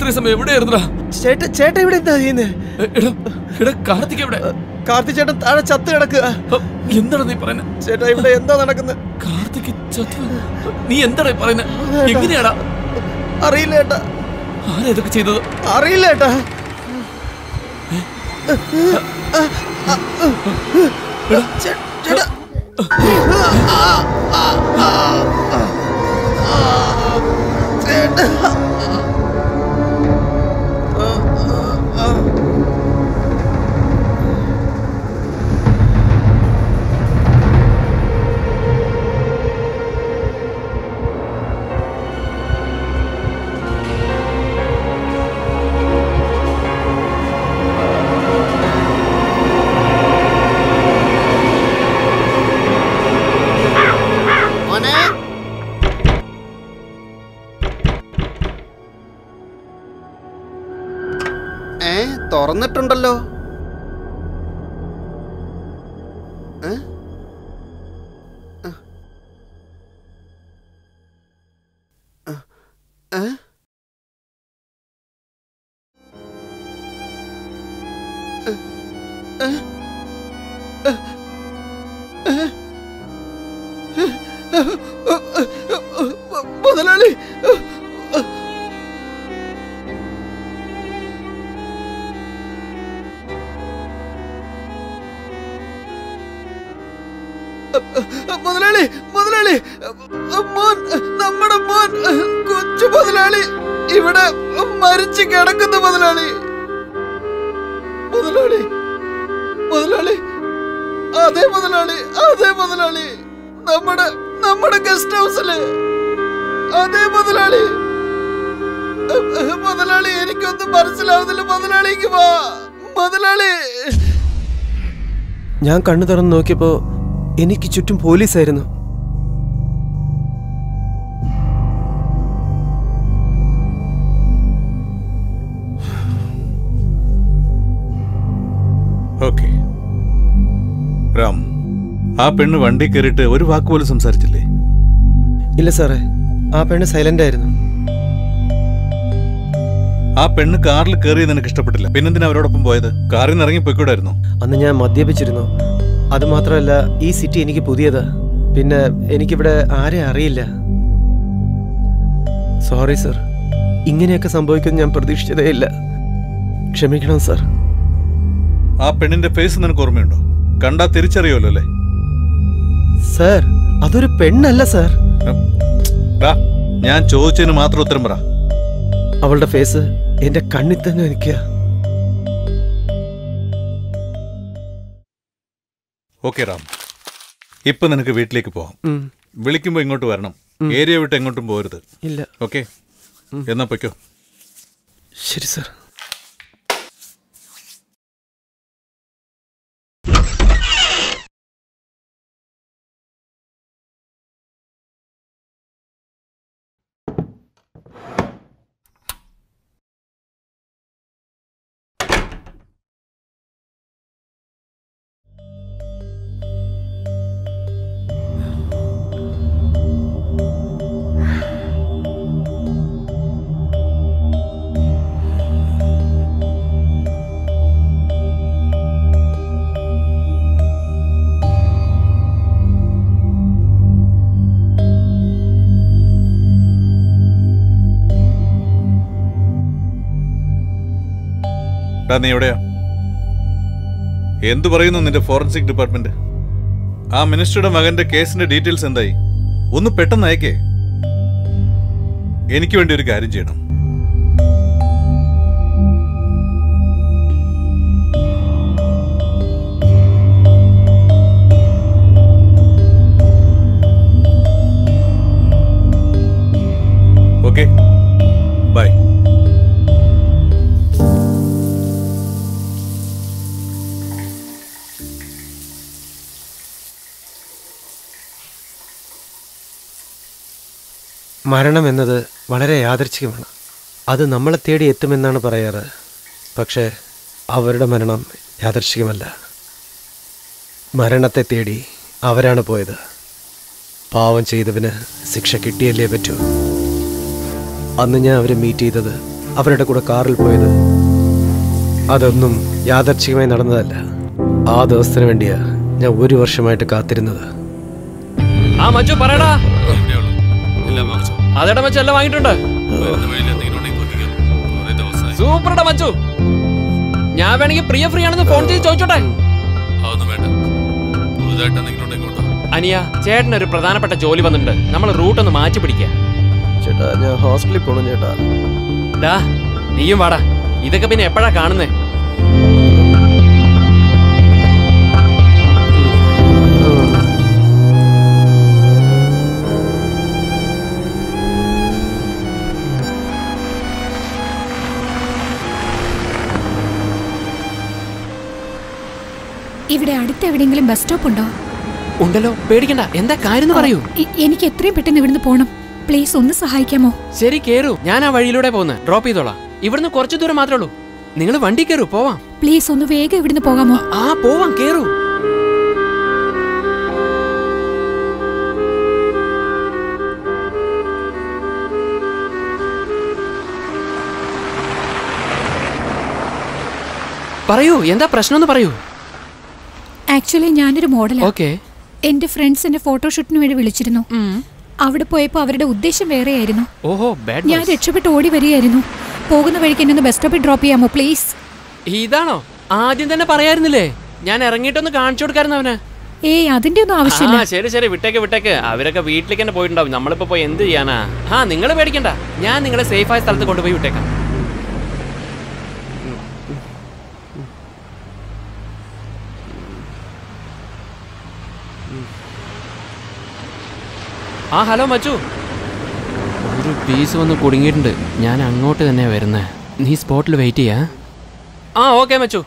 Speaker 4: ഇത്രയും സമയം എവിടെയായിരുന്നടാ
Speaker 2: ചേട്ടാ ചേട്ടാ ഇവിടെ എന്താ ചെയ്യുന്നേ
Speaker 4: എടാ എടാ കാർത്തിക് എവിടെ
Speaker 2: കാർത്തി ചേട്ടൻ താഴെ ചത്ത് കിടക്കുക
Speaker 4: എന്താണ് നീ പറയുന്നത്
Speaker 2: ചേട്ടാ ഇവിടെ എന്താ നടക്കുന്നത്
Speaker 4: കാർത്തിക് ചത്തു നീ എന്താണ് പറയുന്നത് എങ്ങനെയാടാ
Speaker 2: അറിയില്ല ചേട്ടാ
Speaker 4: ആരാ ഇതൊക്കെ ചെയ്തത്
Speaker 2: അറിയില്ല ചേട്ടാ
Speaker 5: തുറന്നിട്ടുണ്ടല്ലോ മുതലാളി. മുതലാളി. മുതലാളി. അതെ മുതലാളി അതെ മുതലാളി. നമ്മുടെ നമ്മുടെ ഗസ്റ്റ് ഹൗസിൽ അതെ മുതലാളി. മുതലാളി എനിക്കൊന്നും മനസ്സിലാവുന്നില്ല. മുതലാളിക്ക് വാ. മുതലാളി.
Speaker 2: ഞാൻ കണ്ണു തുറന്ന് നോക്കിയപ്പോ എനിക്ക് ചുറ്റും പോലീസായിരുന്നു.
Speaker 1: ആ പെണ്ണ് വണ്ടി കയറിയിട്ട് ഒരു വാക്ക് പോലും സംസാരിച്ചില്ലേ?
Speaker 2: ഇല്ല സാറേ. ആ പെണ്ണ് സൈലന്റ് ആയിരുന്നു.
Speaker 1: ആ പെണ്ണ് കാറിൽ കയറി നിനക്ക് ഇഷ്ടപ്പെട്ടില്ല. പിന്നെന്തിനാ അവരോടൊപ്പം പോയത്? കാറിൽ നിന്ന് ഇറങ്ങി പോയിക്കൂടായിരുന്നു?
Speaker 2: അന്ന് ഞാൻ മദ്യപിച്ചിരുന്നു. അത് മാത്രമല്ല ഈ സിറ്റി എനിക്ക് പുതിയതാ. പിന്നെ എനിക്കിവിടെ ആരെ അറിയില്ല. സോറി സർ ഇങ്ങനെയൊക്കെ സംഭവിക്കുമെന്ന് ഞാൻ പ്രതീക്ഷിച്ചതേ ഇല്ല. ക്ഷമിക്കണം സർ
Speaker 1: ആ പെണ്ണിന്റെ ഫേസ് നിനക്ക് ഓർമ്മയുണ്ടോ? കണ്ടാ തിരിച്ചറിയുമല്ലോ അല്ലേ?
Speaker 2: സർ അതൊരു പെണ്ണല്ല സർ.
Speaker 1: ഞാൻ ചോദിച്ചതിന് മാത്രം ഉത്തരം പറ.
Speaker 2: അവളുടെ ഫേസ് എന്റെ കണ്ണിൽ തന്നെ നിൽക്കുക
Speaker 1: ഓക്കെ റാം. ഇപ്പൊ നിനക്ക് വീട്ടിലേക്ക് പോവാം. വിളിക്കുമ്പോ ഇങ്ങോട്ട് വരണം. ഏരിയ വിട്ട് എങ്ങോട്ടും പോരുത്.
Speaker 2: ഇല്ല.
Speaker 1: ഓക്കെ? എന്നാ പൊയ്ക്കോ.
Speaker 2: ശരി സർ.
Speaker 1: ടാ നീ എവിടെയാ? എന്തു പറയുന്നു നിന്റെ ഫോറൻസിക് ഡിപ്പാർട്ട്മെന്റ്? ആ മിനിസ്റ്ററുടെ മകന്റെ കേസിന്റെ ഡീറ്റെയിൽസ് എന്തായി? ഒന്ന് പെട്ടെന്ന് അയക്കേ. എനിക്ക് വേണ്ടി ഒരു കാര്യം ചെയ്യണം.
Speaker 2: മരണം എന്നത് വളരെ യാദർച്ഛികമാണ്. അത് നമ്മളെ തേടി എത്തുമെന്നാണ് പറയാറ്. പക്ഷേ അവരുടെ മരണം യാദർശികമല്ല മരണത്തെ തേടി അവരാണ് പോയത്. പാവം ചെയ്തവന് ശിക്ഷ കിട്ടിയല്ലേ പറ്റൂ. അന്ന് ഞാൻ അവരെ മീറ്റ് ചെയ്തത് അവരുടെ കൂടെ കാറിൽ പോയത്. അതൊന്നും യാദർച്ഛികമായി നടന്നതല്ല. ആ ദിവസത്തിന് വേണ്ടിയാ ഞാൻ ഒരു വർഷമായിട്ട് കാത്തിരുന്നത്.
Speaker 3: ആ മജു പറയടാ. അതേടാ മച്ചു എല്ലാം വാങ്ങിയിട്ടുണ്ട്. സൂപ്പർടാ മച്ചു. ഞാൻ വേണമെങ്കിൽ പ്രിയ ഫ്രീ ആണെന്ന് ഫോൺ ചെയ്ത് ചോദിച്ചോട്ടെ? അനിയ ചേട്ടന് ഒരു പ്രധാനപ്പെട്ട ജോലി വന്നിട്ടുണ്ട്. നമ്മൾ റൂട്ട് ഒന്ന് മാറ്റി പിടിക്കാം.
Speaker 2: ചേട്ടാ ഞാൻ ഹോസ്പിറ്റലിൽ പോകണം ചേട്ടാ.
Speaker 3: ഡാ നീയും വാടാ. ഇതൊക്കെ പിന്നെ എപ്പോഴാ കാണുന്നേ?
Speaker 10: ഇവിടെ അടുത്ത് എവിടെയെങ്കിലും ബസ് സ്റ്റോപ്പ് ഉണ്ടോ?
Speaker 3: ഉണ്ടല്ലോ. പേടിക്കണ്ട. എന്താ കാര്യം എന്ന് പറയൂ.
Speaker 10: എനിക്ക് എത്രയും പെട്ടെന്ന് ഇവിടുന്ന് പോണം. പ്ലീസ് ഒന്ന് സഹായിക്കാമോ?
Speaker 3: ശരി കേറൂ. ഞാൻ ആ വഴിയിലൂടെ പോകുന്നത്. ഡ്രോപ്പ് ചെയ്തോളാം. ഇവിടുന്ന് കുറച്ചു ദൂരം മാത്രമേ ഉള്ളൂ. നിങ്ങൾ വണ്ടി കയറൂ പോവാം.
Speaker 10: പ്ലീസ് ഒന്ന് വേഗം ഇവിടുന്ന് പോകാമോ?
Speaker 3: ആ പോവാം കേറൂ. പറയൂ എന്താ പ്രശ്നം എന്ന് പറയൂ.
Speaker 10: ആക്ച്വലി ഞാനൊരു മോഡലാണ്
Speaker 3: ഓക്കെ
Speaker 10: എന്റെ ഫ്രണ്ട്സ് എന്നെ ഫോട്ടോഷൂട്ടിന് വേണ്ടി വിളിച്ചിരുന്നു. അവിടെ പോയപ്പോൾ അവരുടെ ഉദ്ദേശം വേറെയായിരുന്നു.
Speaker 3: ഓഹോ ബാഡ്
Speaker 10: ഞാൻ രക്ഷപ്പെട്ട് ഓടി വരികയായിരുന്നു. പോകുന്ന വഴിക്ക് എന്നെ ഒന്ന് ബസ് സ്റ്റോപ്പിൽ ഡ്രോപ്പ് ചെയ്യാമോ പ്ലീസ്
Speaker 3: ഇതാണോ? ആദ്യം തന്നെ പറയായിരുന്നില്ലേ? ഞാൻ ഇറങ്ങിയിട്ടൊന്ന് കാണിച്ചു കൊടുക്കായിരുന്നു അവന്.
Speaker 10: ഏയ് അതിന്റെ ഒന്നും
Speaker 3: ആ
Speaker 10: ആവശ്യമില്ല
Speaker 3: ശരി ശരി വിട്ടേക്ക് വിട്ടേക്ക്. അവരൊക്കെ വീട്ടിലേക്ക് തന്നെ പോയിട്ടുണ്ടാവും. നമ്മളിപ്പോ പോയി എന്ത് ചെയ്യാനാ? ആ നിങ്ങൾ പേടിക്കണ്ട. ഞാൻ നിങ്ങളെ സേഫ് ആയ സ്ഥലത്ത് കൊണ്ടുപോയി വിട്ടേക്കാം. ആ ഹലോ മച്ചു. ഒരു പീസ് വന്ന് കുടുങ്ങിയിട്ടുണ്ട്. ഞാൻ അങ്ങോട്ട് തന്നെ വരുന്നത് നീ സ്പോട്ടിൽ വെയിറ്റ് ചെയ്യാ. ആ ഓക്കെ മച്ചു.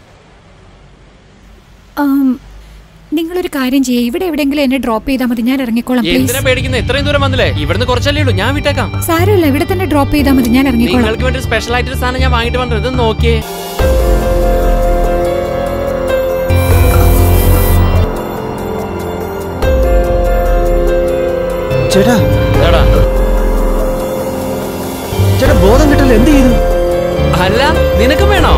Speaker 10: നിങ്ങളൊരു കാര്യം ചെയ്യേ. ഇവിടെ എവിടെയെങ്കിലും എന്നെ ഡ്രോപ്പ് ചെയ്താൽ മതി. ഞാൻ ഇറങ്ങിക്കോളാം
Speaker 3: എന്തിനാ പേടിക്കുന്നത് ഇത്രയും ദൂരം വന്നില്ലേ? ഇവിടുന്ന് കുറച്ചല്ലേ ഉള്ളൂ. ഞാൻ വിട്ടേക്കാം.
Speaker 10: സാരമില്ല ഇവിടെ തന്നെ ഡ്രോപ്പ് ചെയ്താൽ മതി. ഞാൻ ഇറങ്ങിക്കോളാം.
Speaker 3: നിങ്ങൾക്ക് വേണ്ടി സ്പെഷ്യൽ ആയിട്ടൊരു സാധനം ഞാൻ വാങ്ങിട്ട് വന്നത്. ഇത് നോക്കിയേ.
Speaker 2: ചേട്ടാ. ചേട്ടാ ബോധം കിട്ടില്ല എന്ത് ചെയ്തു?
Speaker 3: അല്ല നിനക്കും വേണോ?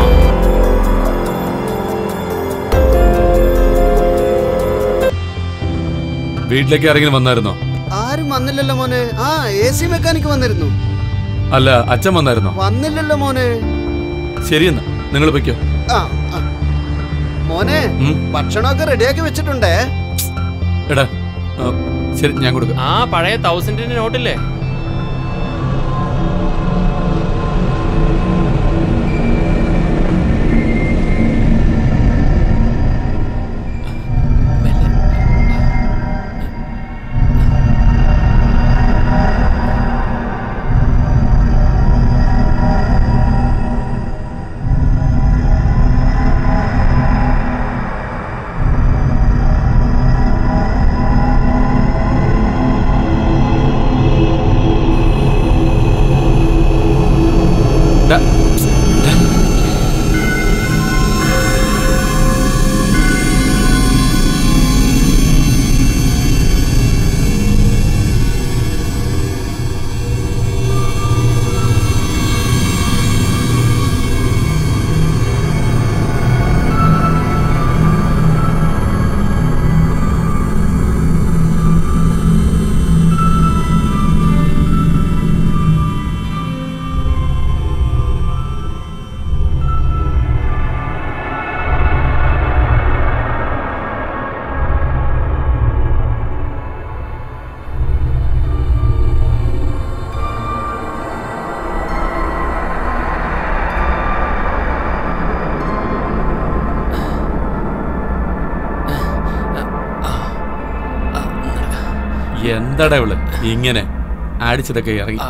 Speaker 4: വീട്ടിലേക്ക് ആരെങ്കിലും വന്നായിരുന്നോ?
Speaker 11: ആരും വന്നില്ലല്ലോ മോനെ. ആ എ സി മെക്കാനിക്ക് വന്നിരുന്നു.
Speaker 4: അല്ല അച്ഛൻ വന്നായിരുന്നോ?
Speaker 11: വന്നില്ലല്ലോ മോനെ.
Speaker 4: ശരിയെന്നാ നിങ്ങൾ പൊയ്ക്കോ.
Speaker 11: മോനെ. ഭക്ഷണമൊക്കെ റെഡിയാക്കി വെച്ചിട്ടുണ്ടേ.
Speaker 4: എടാ ശരി ഞാൻ കൊടുക്കാം.
Speaker 3: ആ പഴയ തൗസൻഡിന്റെ നോട്ടില്ലേ
Speaker 4: എന്താടാ ഇവൾ? ഇങ്ങനെ അടിച്ചതൊക്കെ ഇറങ്ങി.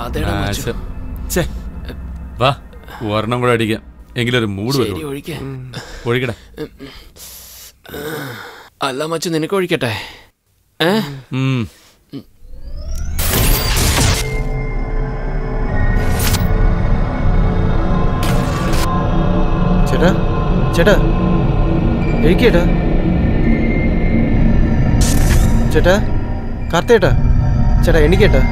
Speaker 4: ഛെ. വാ ഒരെണ്ണം കൂടെ അടിക്കാം. എങ്കിലൊരു മൂഡ് വരും
Speaker 3: ഒഴിക്കേ.
Speaker 4: ഒഴിക്കടാ
Speaker 3: അല്ല മച്ചു നിനക്ക് ഒഴിക്കട്ടെ.
Speaker 2: ചേട്ടാ ചേട്ടാ. എഴുക്കേട്ടാ ചേട്ടാ കാർത്തേട്ടാ ചേട്ടാ എണീക്കേട്ടാ.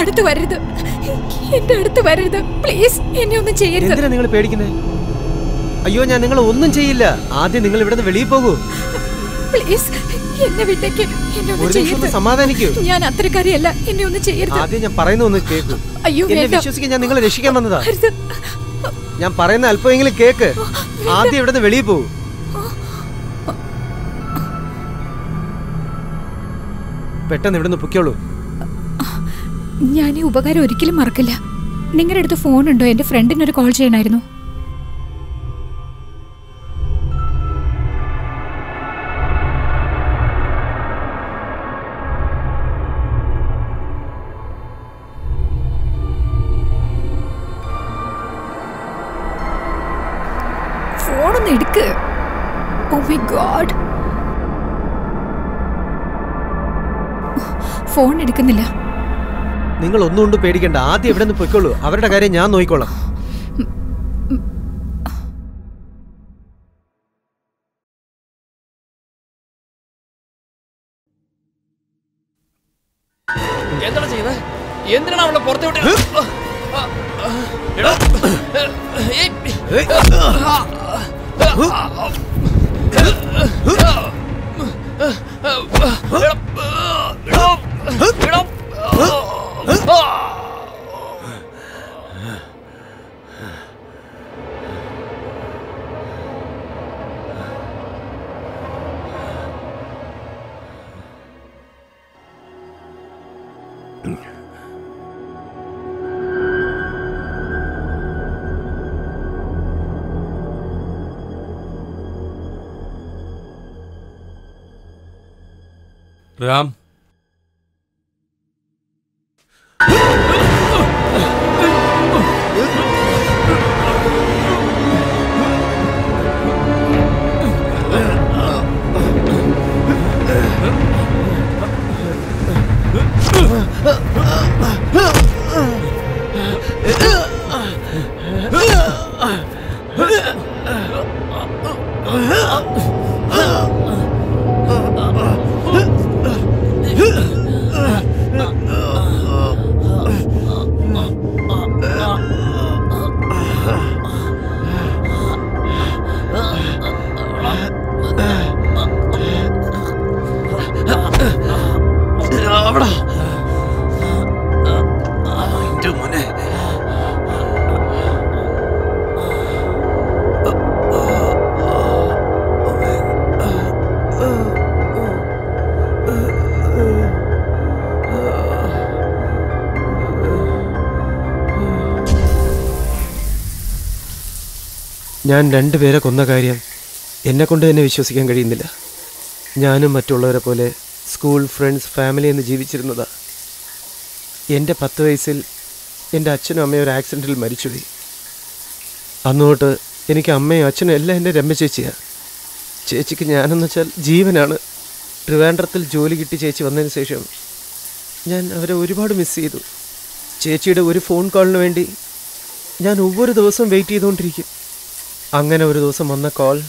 Speaker 10: അടുത്ത് വരരുത്. എന്റെ അടുത്ത് വരരുത്. പ്ലീസ് എന്നെ ഒന്നും ചെയ്യരുത്.
Speaker 2: എന്തിനാ നിങ്ങൾ പേടിക്കുന്നത് അയ്യോ ഞാൻ നിങ്ങളെ ഒന്നും ചെയ്യില്ല. ആദ്യം നിങ്ങൾ ഇവിടെ നിന്ന് വെളിയിൽ പോകൂ.
Speaker 10: പ്ലീസ് എന്നെ വിട്ടേക്ക്. എന്നെ ഒന്നും ചെയ്യരുത്.
Speaker 2: സമാധാനിക്കൂ.
Speaker 10: ഞാൻ അത്രക്കാരിയല്ല എന്നെ ഒന്ന് ചെയ്യരുത്.
Speaker 2: ആദ്യം ഞാൻ പറയുന്ന ഒന്ന് കേക്ക്.
Speaker 10: അയ്യോ
Speaker 2: എന്നെ വിശ്വസിക്കാൻ ഞാൻ നിങ്ങളെ രക്ഷിക്കാൻ വന്നതാ. ഞാൻ പറയുന്ന അല്പമെങ്കിലും കേക്ക്. ആദ്യം ഇവിടുന്ന് വെളിയിൽ പോകൂ. പെട്ടെന്ന് ഇവിടുന്ന് പൊക്കോളൂ
Speaker 10: ഞാൻ ഈ ഉപകാരം ഒരിക്കലും മറക്കില്ല. നിങ്ങളുടെ അടുത്ത് ഫോൺ ഉണ്ടോ? എന്റെ ഫ്രണ്ടിനൊരു കോൾ ചെയ്യണമായിരുന്നു എടുക്കുന്നില്ല.
Speaker 2: നിങ്ങൾ ഒന്നും കൊണ്ട് പേടിക്കണ്ട. ആദ്യം ഇവിടെ നിന്ന് പൊയ്ക്കോളൂ. അവരുടെ കാര്യം ഞാൻ നോക്കിക്കോളാം.
Speaker 3: എന്താണ് ചെയ്യുന്നത് എന്തിനാണ് അവളെ പുറത്തെ വിട്ട്
Speaker 2: ഞാൻ രണ്ടുപേരെ കൊന്ന കാര്യം എന്നെക്കൊണ്ട് തന്നെ വിശ്വസിക്കാൻ കഴിയുന്നില്ല. ഞാനും മറ്റുള്ളവരെ പോലെ സ്കൂൾ ഫ്രണ്ട്സ് ഫാമിലി എന്ന് ജീവിച്ചിരുന്നതാ. എന്റെ പത്ത് വയസ്സിൽ എന്റെ അച്ഛനും അമ്മയും ഒരു ആക്സിഡന്റിൽ മരിച്ചുപോയി. അന്നോട്ട് എനിക്ക് അമ്മയും അച്ഛനും എല്ലാം എന്റെ രമ്മ ചേച്ചിയാണ് ചേച്ചിക്ക് ഞാനെന്ന് വെച്ചാൽ ജീവനാണ്. ട്രിവാൻഡ്രത്തിൽ ജോലി കിട്ടി ചേച്ചി വന്നതിന് ശേഷം ഞാൻ അവരെ ഒരുപാട് മിസ് ചെയ്തു. ചേച്ചിയുടെ ഒരു ഫോൺ കോളിന് വേണ്ടി ഞാൻ ഒവ്വൊരു ദിവസവും വെയിറ്റ് ചെയ്തുകൊണ്ടിരിക്കും. അങ്ങനെ ഒരു ദിവസം വന്ന കോൾ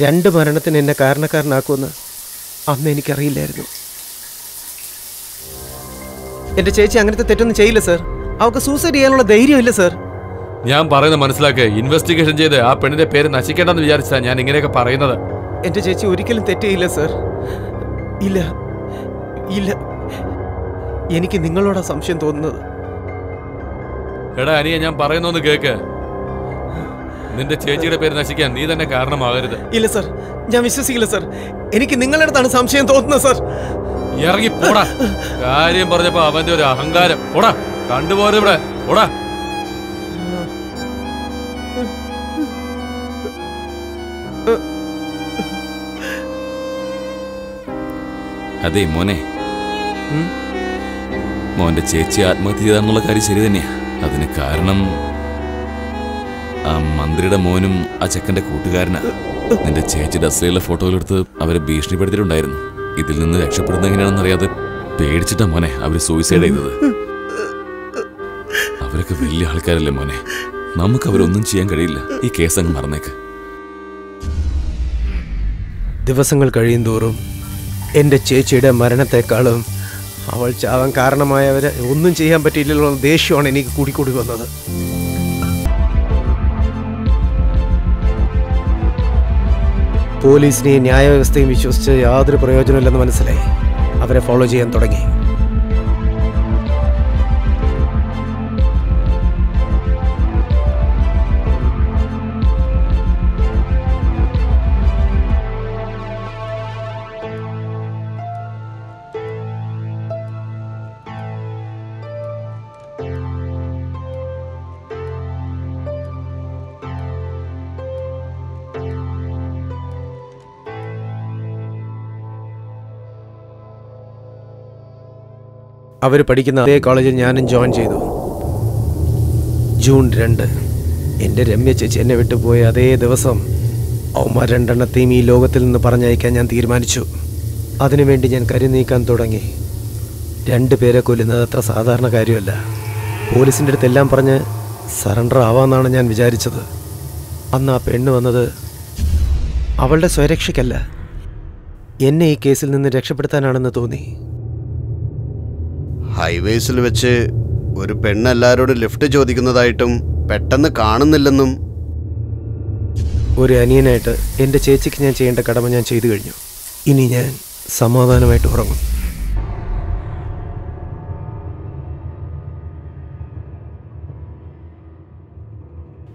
Speaker 2: രണ്ട് മരണത്തിന് എന്നെ കാരണക്കാരനാക്കുമെന്ന് അന്ന് എനിക്കറിയില്ലായിരുന്നു. എന്റെ ചേച്ചി അങ്ങനത്തെ തെറ്റൊന്നും ചെയ്യില്ല സർ. അവൾക്ക് സൂസൈഡ് ചെയ്യാനുള്ള ധൈര്യമില്ല സർ.
Speaker 4: ഞാൻ പറയുന്നത് മനസ്സിലാക്കേ. ഇൻവെസ്റ്റിഗേഷൻ ചെയ്ത് ആ പെണ്ണിന്റെ പേര് നശിക്കേണ്ടെന്ന് വിചാരിച്ചാ ഞാൻ ഇങ്ങനെയൊക്കെ പറയുന്നത്.
Speaker 2: എന്റെ ചേച്ചി ഒരിക്കലും തെറ്റ് ചെയ്യില്ല സർ. ഇല്ല ഇല്ല. എനിക്ക് നിങ്ങളോടാ സംശയം തോന്നുന്നത്.
Speaker 4: എടാ അനിയ ഞാൻ പറയുന്നോന്ന് കേക്ക്. നിന്റെ ചേച്ചിയുടെ പേര് നശിക്കാൻ നീ തന്നെ കാരണമാകരുത്.
Speaker 2: ഇല്ല സർ. ഞാൻ വിശ്വസിക്കില്ല സർ. എനിക്ക് നിങ്ങളുടെ അടുത്താണ് സംശയം തോന്നുന്നത് സർ.
Speaker 4: ഇറങ്ങി പോടാ. കാര്യം പറഞ്ഞപ്പോ അവന്റെ ഒരു അഹങ്കാരം. പോടാ. കണ്ടുപോരു ഇവിടെ. പോടാ.
Speaker 6: അതെ മോനെ. മോന്റെ ചേച്ചി ആത്മഹത്യ ചെയ്താന്നുള്ള കാര്യം ശരി തന്നെയാ. അതിന് കാരണം ആ മന്ത്രിയുടെ മോനും ആ ചെക്കന്റെ കൂട്ടുകാരനാ. നിന്റെ ചേച്ചിയുടെ അശ്ലീല ഫോട്ടോയിലെടുത്ത് അവരെ ഭീഷണിപ്പെടുത്തിയിട്ടുണ്ടായിരുന്നു. ഇതിൽ നിന്ന് രക്ഷപ്പെടുന്ന എങ്ങനെയാണെന്ന് അറിയാതെ പേടിച്ചിട്ടാ മോനെ അവർ സൂയിസൈഡ് ചെയ്തത്. അവരൊക്കെ വലിയ ആൾക്കാരല്ലേ മോനെ. നമുക്ക് അവരൊന്നും ചെയ്യാൻ കഴിയില്ല. ഈ കേസ് അങ്ങ് മറന്നേക്ക്.
Speaker 2: ദിവസങ്ങൾ കഴിയും തോറും എന്റെ ചേച്ചിയുടെ മരണത്തെക്കാളും അവൾ ചാവാൻ കാരണമായവരെ ഒന്നും ചെയ്യാൻ പറ്റിയില്ലല്ലോ ദേഷ്യമാണ് എനിക്ക് കൂടിക്കൂടി വന്നത്. പോലീസിനെയും ന്യായവ്യവസ്ഥയും വിശ്വസിച്ച് യാതൊരു പ്രയോജനമില്ലെന്ന് മനസ്സിലായി. അവരെ ഫോളോ ചെയ്യാൻ തുടങ്ങി. അവർ പഠിക്കുന്ന അതേ കോളേജിൽ ഞാനും ജോയിൻ ചെയ്തു. ജൂൺ രണ്ട്. എന്റെ രമ്യ ചേച്ചി എന്നെ വിട്ടുപോയ അതേ ദിവസം അവന്മാർ രണ്ടെണ്ണത്തെയും ഈ ലോകത്തിൽ നിന്ന് പറഞ്ഞയക്കാൻ ഞാൻ തീരുമാനിച്ചു. അതിനുവേണ്ടി ഞാൻ കരി നീക്കാൻ തുടങ്ങി. രണ്ട് പേരെ കൊല്ലുന്നത് അത്ര സാധാരണ കാര്യമല്ല. പോലീസിന്റെ അടുത്തെല്ലാം പറഞ്ഞ് സറണ്ടർ ആവാമെന്നാണ് ഞാൻ വിചാരിച്ചത്. അന്ന് ആ പെണ്ണ് വന്നത് അവളുടെ സ്വരക്ഷയ്ക്കല്ല. എന്നെ ഈ കേസിൽ നിന്ന് രക്ഷപ്പെടുത്താനാണെന്ന് തോന്നി.
Speaker 5: ഹൈവേസിൽ വെച്ച് ഒരു പെണ്ണ് എല്ലാവരോടും ലിഫ്റ്റ് ചോദിക്കുന്നതായിട്ടും പെട്ടെന്ന് കാണുന്നില്ലെന്നും
Speaker 2: ഒരു അനിയനായിട്ട് എന്റെ ചേച്ചിക്ക് ഞാൻ ചെയ്യേണ്ട കടമ ഞാൻ ചെയ്തു കഴിഞ്ഞു. ഇനി ഞാൻ സമാധാനമായിട്ട് ഉറങ്ങും.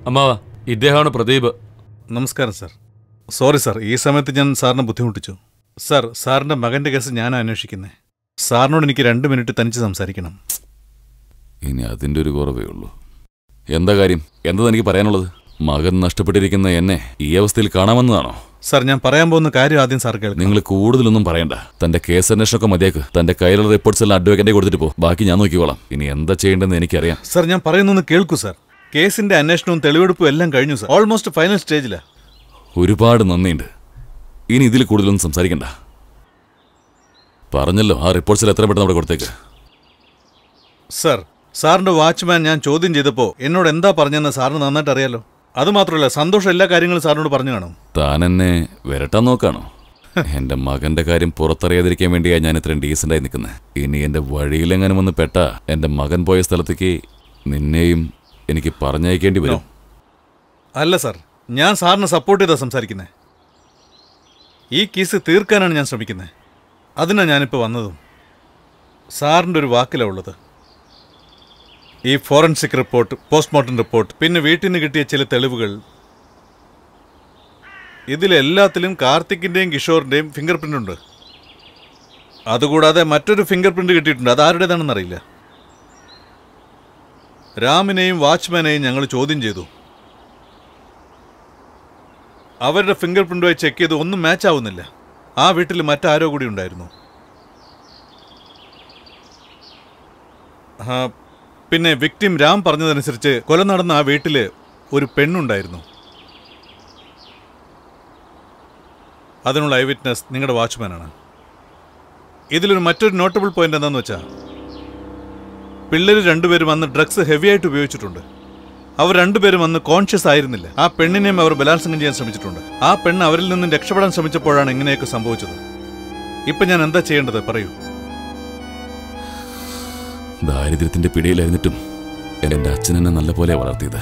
Speaker 4: അമ്മാവ ഇദ്ദേഹമാണ് പ്രദീപ്.
Speaker 1: നമസ്കാരം സാർ. Sorry sir. ഈ സമയത്ത് ഞാൻ സാറിനെ ബുദ്ധിമുട്ടിച്ചു. സാർ സാറിന്റെ മകന്റെ കേസ് ഞാൻ അന്വേഷിക്കുന്നത് സാറിനോട് എനിക്ക് രണ്ട് മിനിറ്റ് തനിച്ച് സംസാരിക്കണം.
Speaker 6: ഇനി അതിന്റെ ഒരു കുറവേ ഉള്ളൂ. എന്താ കാര്യം? എന്താ എനിക്ക് പറയാനുള്ളത്? മകൻ നഷ്ടപ്പെട്ടിരിക്കുന്ന എന്നെ ഈ അവസ്ഥയിൽ കാണാമെന്നതാണോ?
Speaker 1: സാർ ഞാൻ പറയാൻ പോകുന്ന കാര്യം ആദ്യം സാർ കേൾക്കും
Speaker 6: നിങ്ങൾ കൂടുതലൊന്നും പറയണ്ട. തന്റെ കേസ് അന്വേഷണമൊക്കെ മതിയാക്ക്. തന്റെ കയ്യിലുള്ള റിപ്പോർട്ട്സ് എല്ലാം അഡ്വക്കേറ്റ് കൊടുത്തിട്ട് പോ. ബാക്കി ഞാൻ നോക്കിക്കോളാം. ഇനി എന്താ ചെയ്യേണ്ടതെന്ന് എനിക്കറിയാം.
Speaker 1: സാർ ഞാൻ പറയുന്നൊന്ന് കേൾക്കൂ സാർ. കേസിന്റെ അന്വേഷണവും തെളിവെടുപ്പും എല്ലാം കഴിഞ്ഞു സാർ. ഓൾമോസ്റ്റ് ഫൈനൽ സ്റ്റേജിലാണ്
Speaker 6: ഒരുപാട് നന്ദിയുണ്ട്. ഇനി ഇതിൽ കൂടുതലൊന്നും സംസാരിക്കണ്ട. പറഞ്ഞല്ലോ ആ റിപ്പോർട്ട്സിൽ എത്ര പെട്ടെന്ന് അവിടെ കൊടുത്തേക്ക്.
Speaker 1: സർ സാറിന്റെ വാച്ച്മാൻ ഞാൻ ചോദ്യം ചെയ്തപ്പോൾ എന്നോട് എന്താ പറഞ്ഞെന്ന് സാറിന് നന്നായിട്ട് അറിയാലോ. അത് മാത്രല്ല സന്തോഷം എല്ലാ കാര്യങ്ങളും സാറിനോട് പറഞ്ഞു കാണും.
Speaker 6: താൻ എന്നെ വരട്ടാൻ നോക്കാണോ? എന്റെ മകന്റെ കാര്യം പുറത്തറിയാതിരിക്കാൻ വേണ്ടിയാ ഞാൻ ഇത്രയും ഡീസന്റായി നിൽക്കുന്നത് ഇനി എന്റെ വഴിയിലെങ്ങാനും വന്ന് പെട്ട എന്റെ മകൻ പോയ സ്ഥലത്തേക്ക് നിന്നെയും എനിക്ക് പറഞ്ഞയക്കേണ്ടി വരും.
Speaker 1: അല്ല സർ ഞാൻ സാറിനെ സപ്പോർട്ട് ചെയ്താ സംസാരിക്കുന്നത് ഈ കേസ് തീർക്കാനാണ് ഞാൻ ശ്രമിക്കുന്നത് അതിനാണ് ഞാനിപ്പോൾ വന്നതും. സാറിന്റെ ഒരു വാക്കിലാണ് ഉള്ളത്. ഈ ഫോറൻസിക് റിപ്പോർട്ട് പോസ്റ്റ്മോർട്ടം റിപ്പോർട്ട് പിന്നെ വീട്ടിൽ നിന്ന് കിട്ടിയ ചില തെളിവുകൾ. ഇതിലെല്ലാത്തിലും കാർത്തിക്കിന്റെയും കിഷോറിന്റെയും ഫിംഗർ പ്രിന്റ് ഉണ്ട്. അതുകൂടാതെ മറ്റൊരു ഫിംഗർ പ്രിന്റ് കിട്ടിയിട്ടുണ്ട്. അത് ആരുടേതാണെന്ന് അറിയില്ല. രാമിനെയും വാച്ച്മാനെയും ഞങ്ങൾ ചോദ്യം ചെയ്തു. അവരുടെ ഫിംഗർ പ്രിന്റുമായി ചെക്ക് ചെയ്ത് ഒന്നും മാച്ച് ആവുന്നില്ല. ആ വീട്ടിൽ മറ്റാരോ കൂടി ഉണ്ടായിരുന്നു. പിന്നെ വിക്ടിം രാം പറഞ്ഞതനുസരിച്ച് കൊല നടന്ന ആ വീട്ടിൽ ഒരു പെണ്ണുണ്ടായിരുന്നു. അതിനുള്ള ഐ വിറ്റ്നസ് നിങ്ങളുടെ വാച്ച്മാനാണ്. ഇതിലൊരു മറ്റൊരു നോട്ടബിൾ പോയിന്റ് എന്താണെന്ന് വെച്ചാൽ പിള്ളേർ രണ്ടുപേരും അന്ന് ഡ്രഗ്സ് ഹെവി ആയിട്ട് ഉപയോഗിച്ചിട്ടുണ്ട്. അവർ രണ്ടുപേരും അന്ന് കോൺഷ്യസ് ആയിരുന്നില്ല. ആ പെണ്ണിനെയും അവർ ബലാത്സംഗം ചെയ്യാൻ ശ്രമിച്ചിട്ടുണ്ട്. ആ പെണ്ണ് അവരിൽ നിന്നും രക്ഷപ്പെടാൻ ശ്രമിച്ചപ്പോഴാണ് ഇങ്ങനെയൊക്കെ സംഭവിച്ചത്. ഇപ്പൊ ഞാൻ എന്താ ചെയ്യേണ്ടത്? പറയൂ.
Speaker 6: ദാരിദ്ര്യത്തിന്റെ പിടിയിലായിരുന്നിട്ടും എന്റെ അച്ഛൻ എന്നെ നല്ലപോലെ വളർത്തിയത്.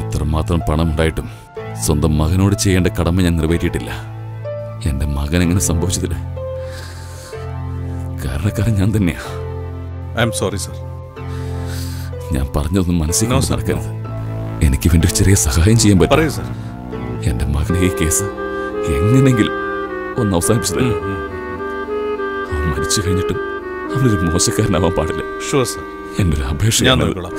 Speaker 6: എത്രമാത്രം പണം ഉണ്ടായിട്ടും സ്വന്തം മകനോട് ചെയ്യേണ്ട കടമ ഞാൻ നിറവേറ്റിയിട്ടില്ല. എന്റെ മകൻ എങ്ങനെ സംഭവിച്ചതിന് കാരണക്കാരൻ ഞാൻ തന്നെയാ.
Speaker 1: ഐ എം സോറി സർ
Speaker 6: ഞാൻ പറഞ്ഞതൊന്നും മനസ്സിലാക്കാൻ നടക്കരുത്. എനിക്ക് വേണ്ടി ഒരു ചെറിയ സഹായം ചെയ്യാൻ പറ്റും.
Speaker 1: പറയൂ സർ.
Speaker 6: എന്റെ മകനെ ഈ കേസ് എങ്ങനെങ്കിലും ഒന്ന് അവസാനിപ്പിച്ചത് അവൻ മരിച്ചു കഴിഞ്ഞിട്ടും അവനൊരു മോശക്കാരനാവാൻ പാടില്ല.
Speaker 1: ഷുവർ സർ
Speaker 6: എന്റെ ഒരു അപേക്ഷ
Speaker 1: ഞാൻ നോക്കിക്കോളാം.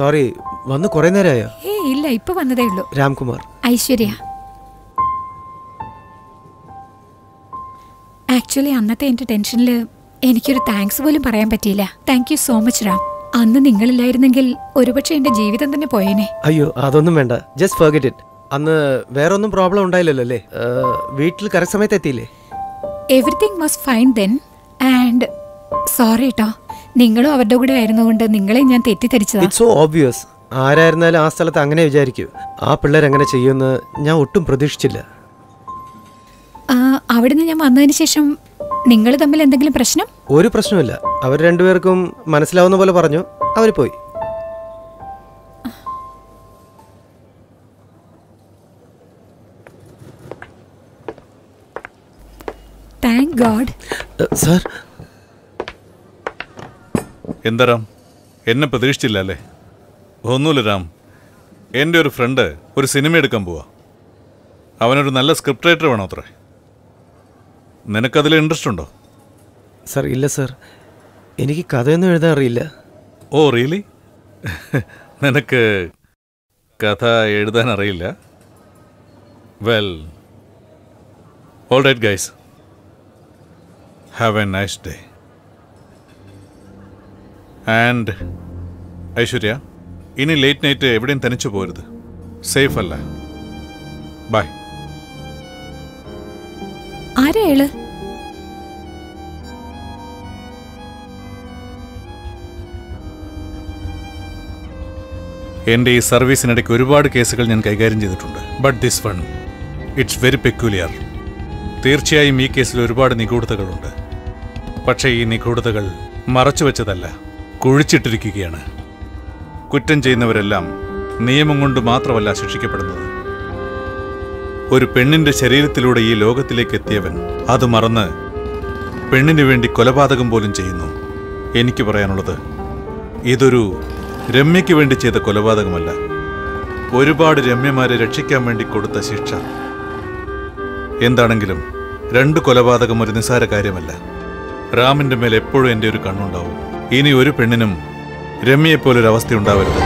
Speaker 2: സോറി വന്ന് കുറെ നേരമായോ
Speaker 10: ഏ ഇല്ല ഇപ്പൊ വന്നതേ ഉള്ളൂ.
Speaker 2: രാംകുമാർ.
Speaker 10: ഐശ്വര്യ. ആക്ച്വലി അന്നത്തെ എന്റെ ടെൻഷനിൽ എനിക്കൊരു താങ്ക്സ് പോലും പറയാൻ പറ്റിയില്ല. Thank you so much Ram അന്ന് നിങ്ങളില്ലായിരുന്നെങ്കിൽ ഒരുപക്ഷെ എന്റെ ജീവിതം തന്നെ പോയേനെ.
Speaker 2: അയ്യോ അതൊന്നും വേണ്ട. ജസ്റ്റ് ഫർഗെറ്റ് ഇറ്റ് അന്ന് വേറെ ഒന്നും പ്രോബ്ലം ഉണ്ടായില്ലല്ലോ അല്ലേ? വീട്ടിൽ കറക്റ്റ് സമയത്ത് എത്തിയില്ലേ?
Speaker 10: Everything was fine then and sorry കേട്ടോ നിങ്ങളും അവരുടെ കൂടെ ആയിരുന്നുകൊണ്ട് നിങ്ങളെ ഞാൻ തെറ്റിദ്ധരിച്ചതാ.
Speaker 2: ഇറ്റ്സ് സോ ഓബ്വിയസ് ആരായിരുന്നാലും ആ സ്ഥലത്ത് അങ്ങനെ വിചാരിക്കൂ. ആ പിള്ളേർ അങ്ങനെ ചെയ്യുമെന്ന് ഞാൻ ഒട്ടും പ്രതീക്ഷിച്ചില്ല.
Speaker 10: അവിടുന്ന് ഞാൻ വന്നതിന് ശേഷം നിങ്ങൾ തമ്മിൽ എന്തെങ്കിലും പ്രശ്നം?
Speaker 2: ഒരു പ്രശ്നമില്ല അവർ രണ്ടുപേർക്കും മനസ്സിലാവുന്ന പോലെ പറഞ്ഞു. അവർ പോയി.
Speaker 10: താങ്ക് ഗോഡ്
Speaker 2: സാർ
Speaker 1: എന്താ റാം എന്നെ പ്രതീക്ഷിച്ചില്ല അല്ലേ ഒന്നുമില്ല രാം. എന്റെ ഒരു ഫ്രണ്ട് ഒരു സിനിമ എടുക്കാൻ പോവാ. അവനൊരു നല്ല സ്ക്രിപ്റ്റ് റൈറ്റർ വേണോ അത്രേ. നിനക്കതിൽ ഇൻട്രസ്റ്റ് ഉണ്ടോ?
Speaker 2: സർ ഇല്ല സർ. എനിക്ക് കഥയൊന്നും എഴുതാൻ അറിയില്ല.
Speaker 1: Oh really? നിനക്ക് കഥ എഴുതാൻ അറിയില്ല? Well all right guys. Have a nice day. And Aishwarya ഇനി ലേറ്റ് നൈറ്റ് എവിടെയും തനിച്ചു പോരുത്. സേഫ് അല്ല. ബൈ
Speaker 10: ആരാ എന്റെ
Speaker 1: എന്റെ ഈ സർവീസിനിടയ്ക്ക് ഒരുപാട് കേസുകൾ ഞാൻ കൈകാര്യം ചെയ്തിട്ടുണ്ട്. But this one it's very peculiar തീർച്ചയായും ഈ കേസിൽ ഒരുപാട് നിഗൂഢതകളുണ്ട്. പക്ഷേ ഈ നിഗൂഢതകൾ മറച്ചു വെച്ചതല്ല കുഴിച്ചിട്ടിരിക്കുകയാണ്. കുറ്റം ചെയ്യുന്നവരെല്ലാം നിയമം കൊണ്ട് മാത്രമല്ല ശിക്ഷിക്കപ്പെടുന്നത്. ഒരു പെണ്ണിന്റെ ശരീരത്തിലൂടെ ഈ ലോകത്തിലേക്ക് എത്തിയവൻ അത് മറന്ന് പെണ്ണിനു വേണ്ടി കൊലപാതകം പോലും ചെയ്യുന്നു. എനിക്ക് പറയാനുള്ളത് ഇതൊരു രമ്യയ്ക്ക് വേണ്ടി ചെയ്ത കൊലപാതകമല്ല. ഒരുപാട് രമ്യമാരെ രക്ഷിക്കാൻ വേണ്ടി കൊടുത്ത ശിക്ഷ. എന്താണെങ്കിലും രണ്ട് കൊലപാതകം ഒരു നിസ്സാര കാര്യമല്ല. റാമിന്റെ മേൽ എപ്പോഴും എന്റെ ഒരു കണ്ണുണ്ടാവും. ഇനി ഒരു പെണ്ണിനും രമ്യയെപ്പോലൊരവസ്ഥ ഉണ്ടാവരുത്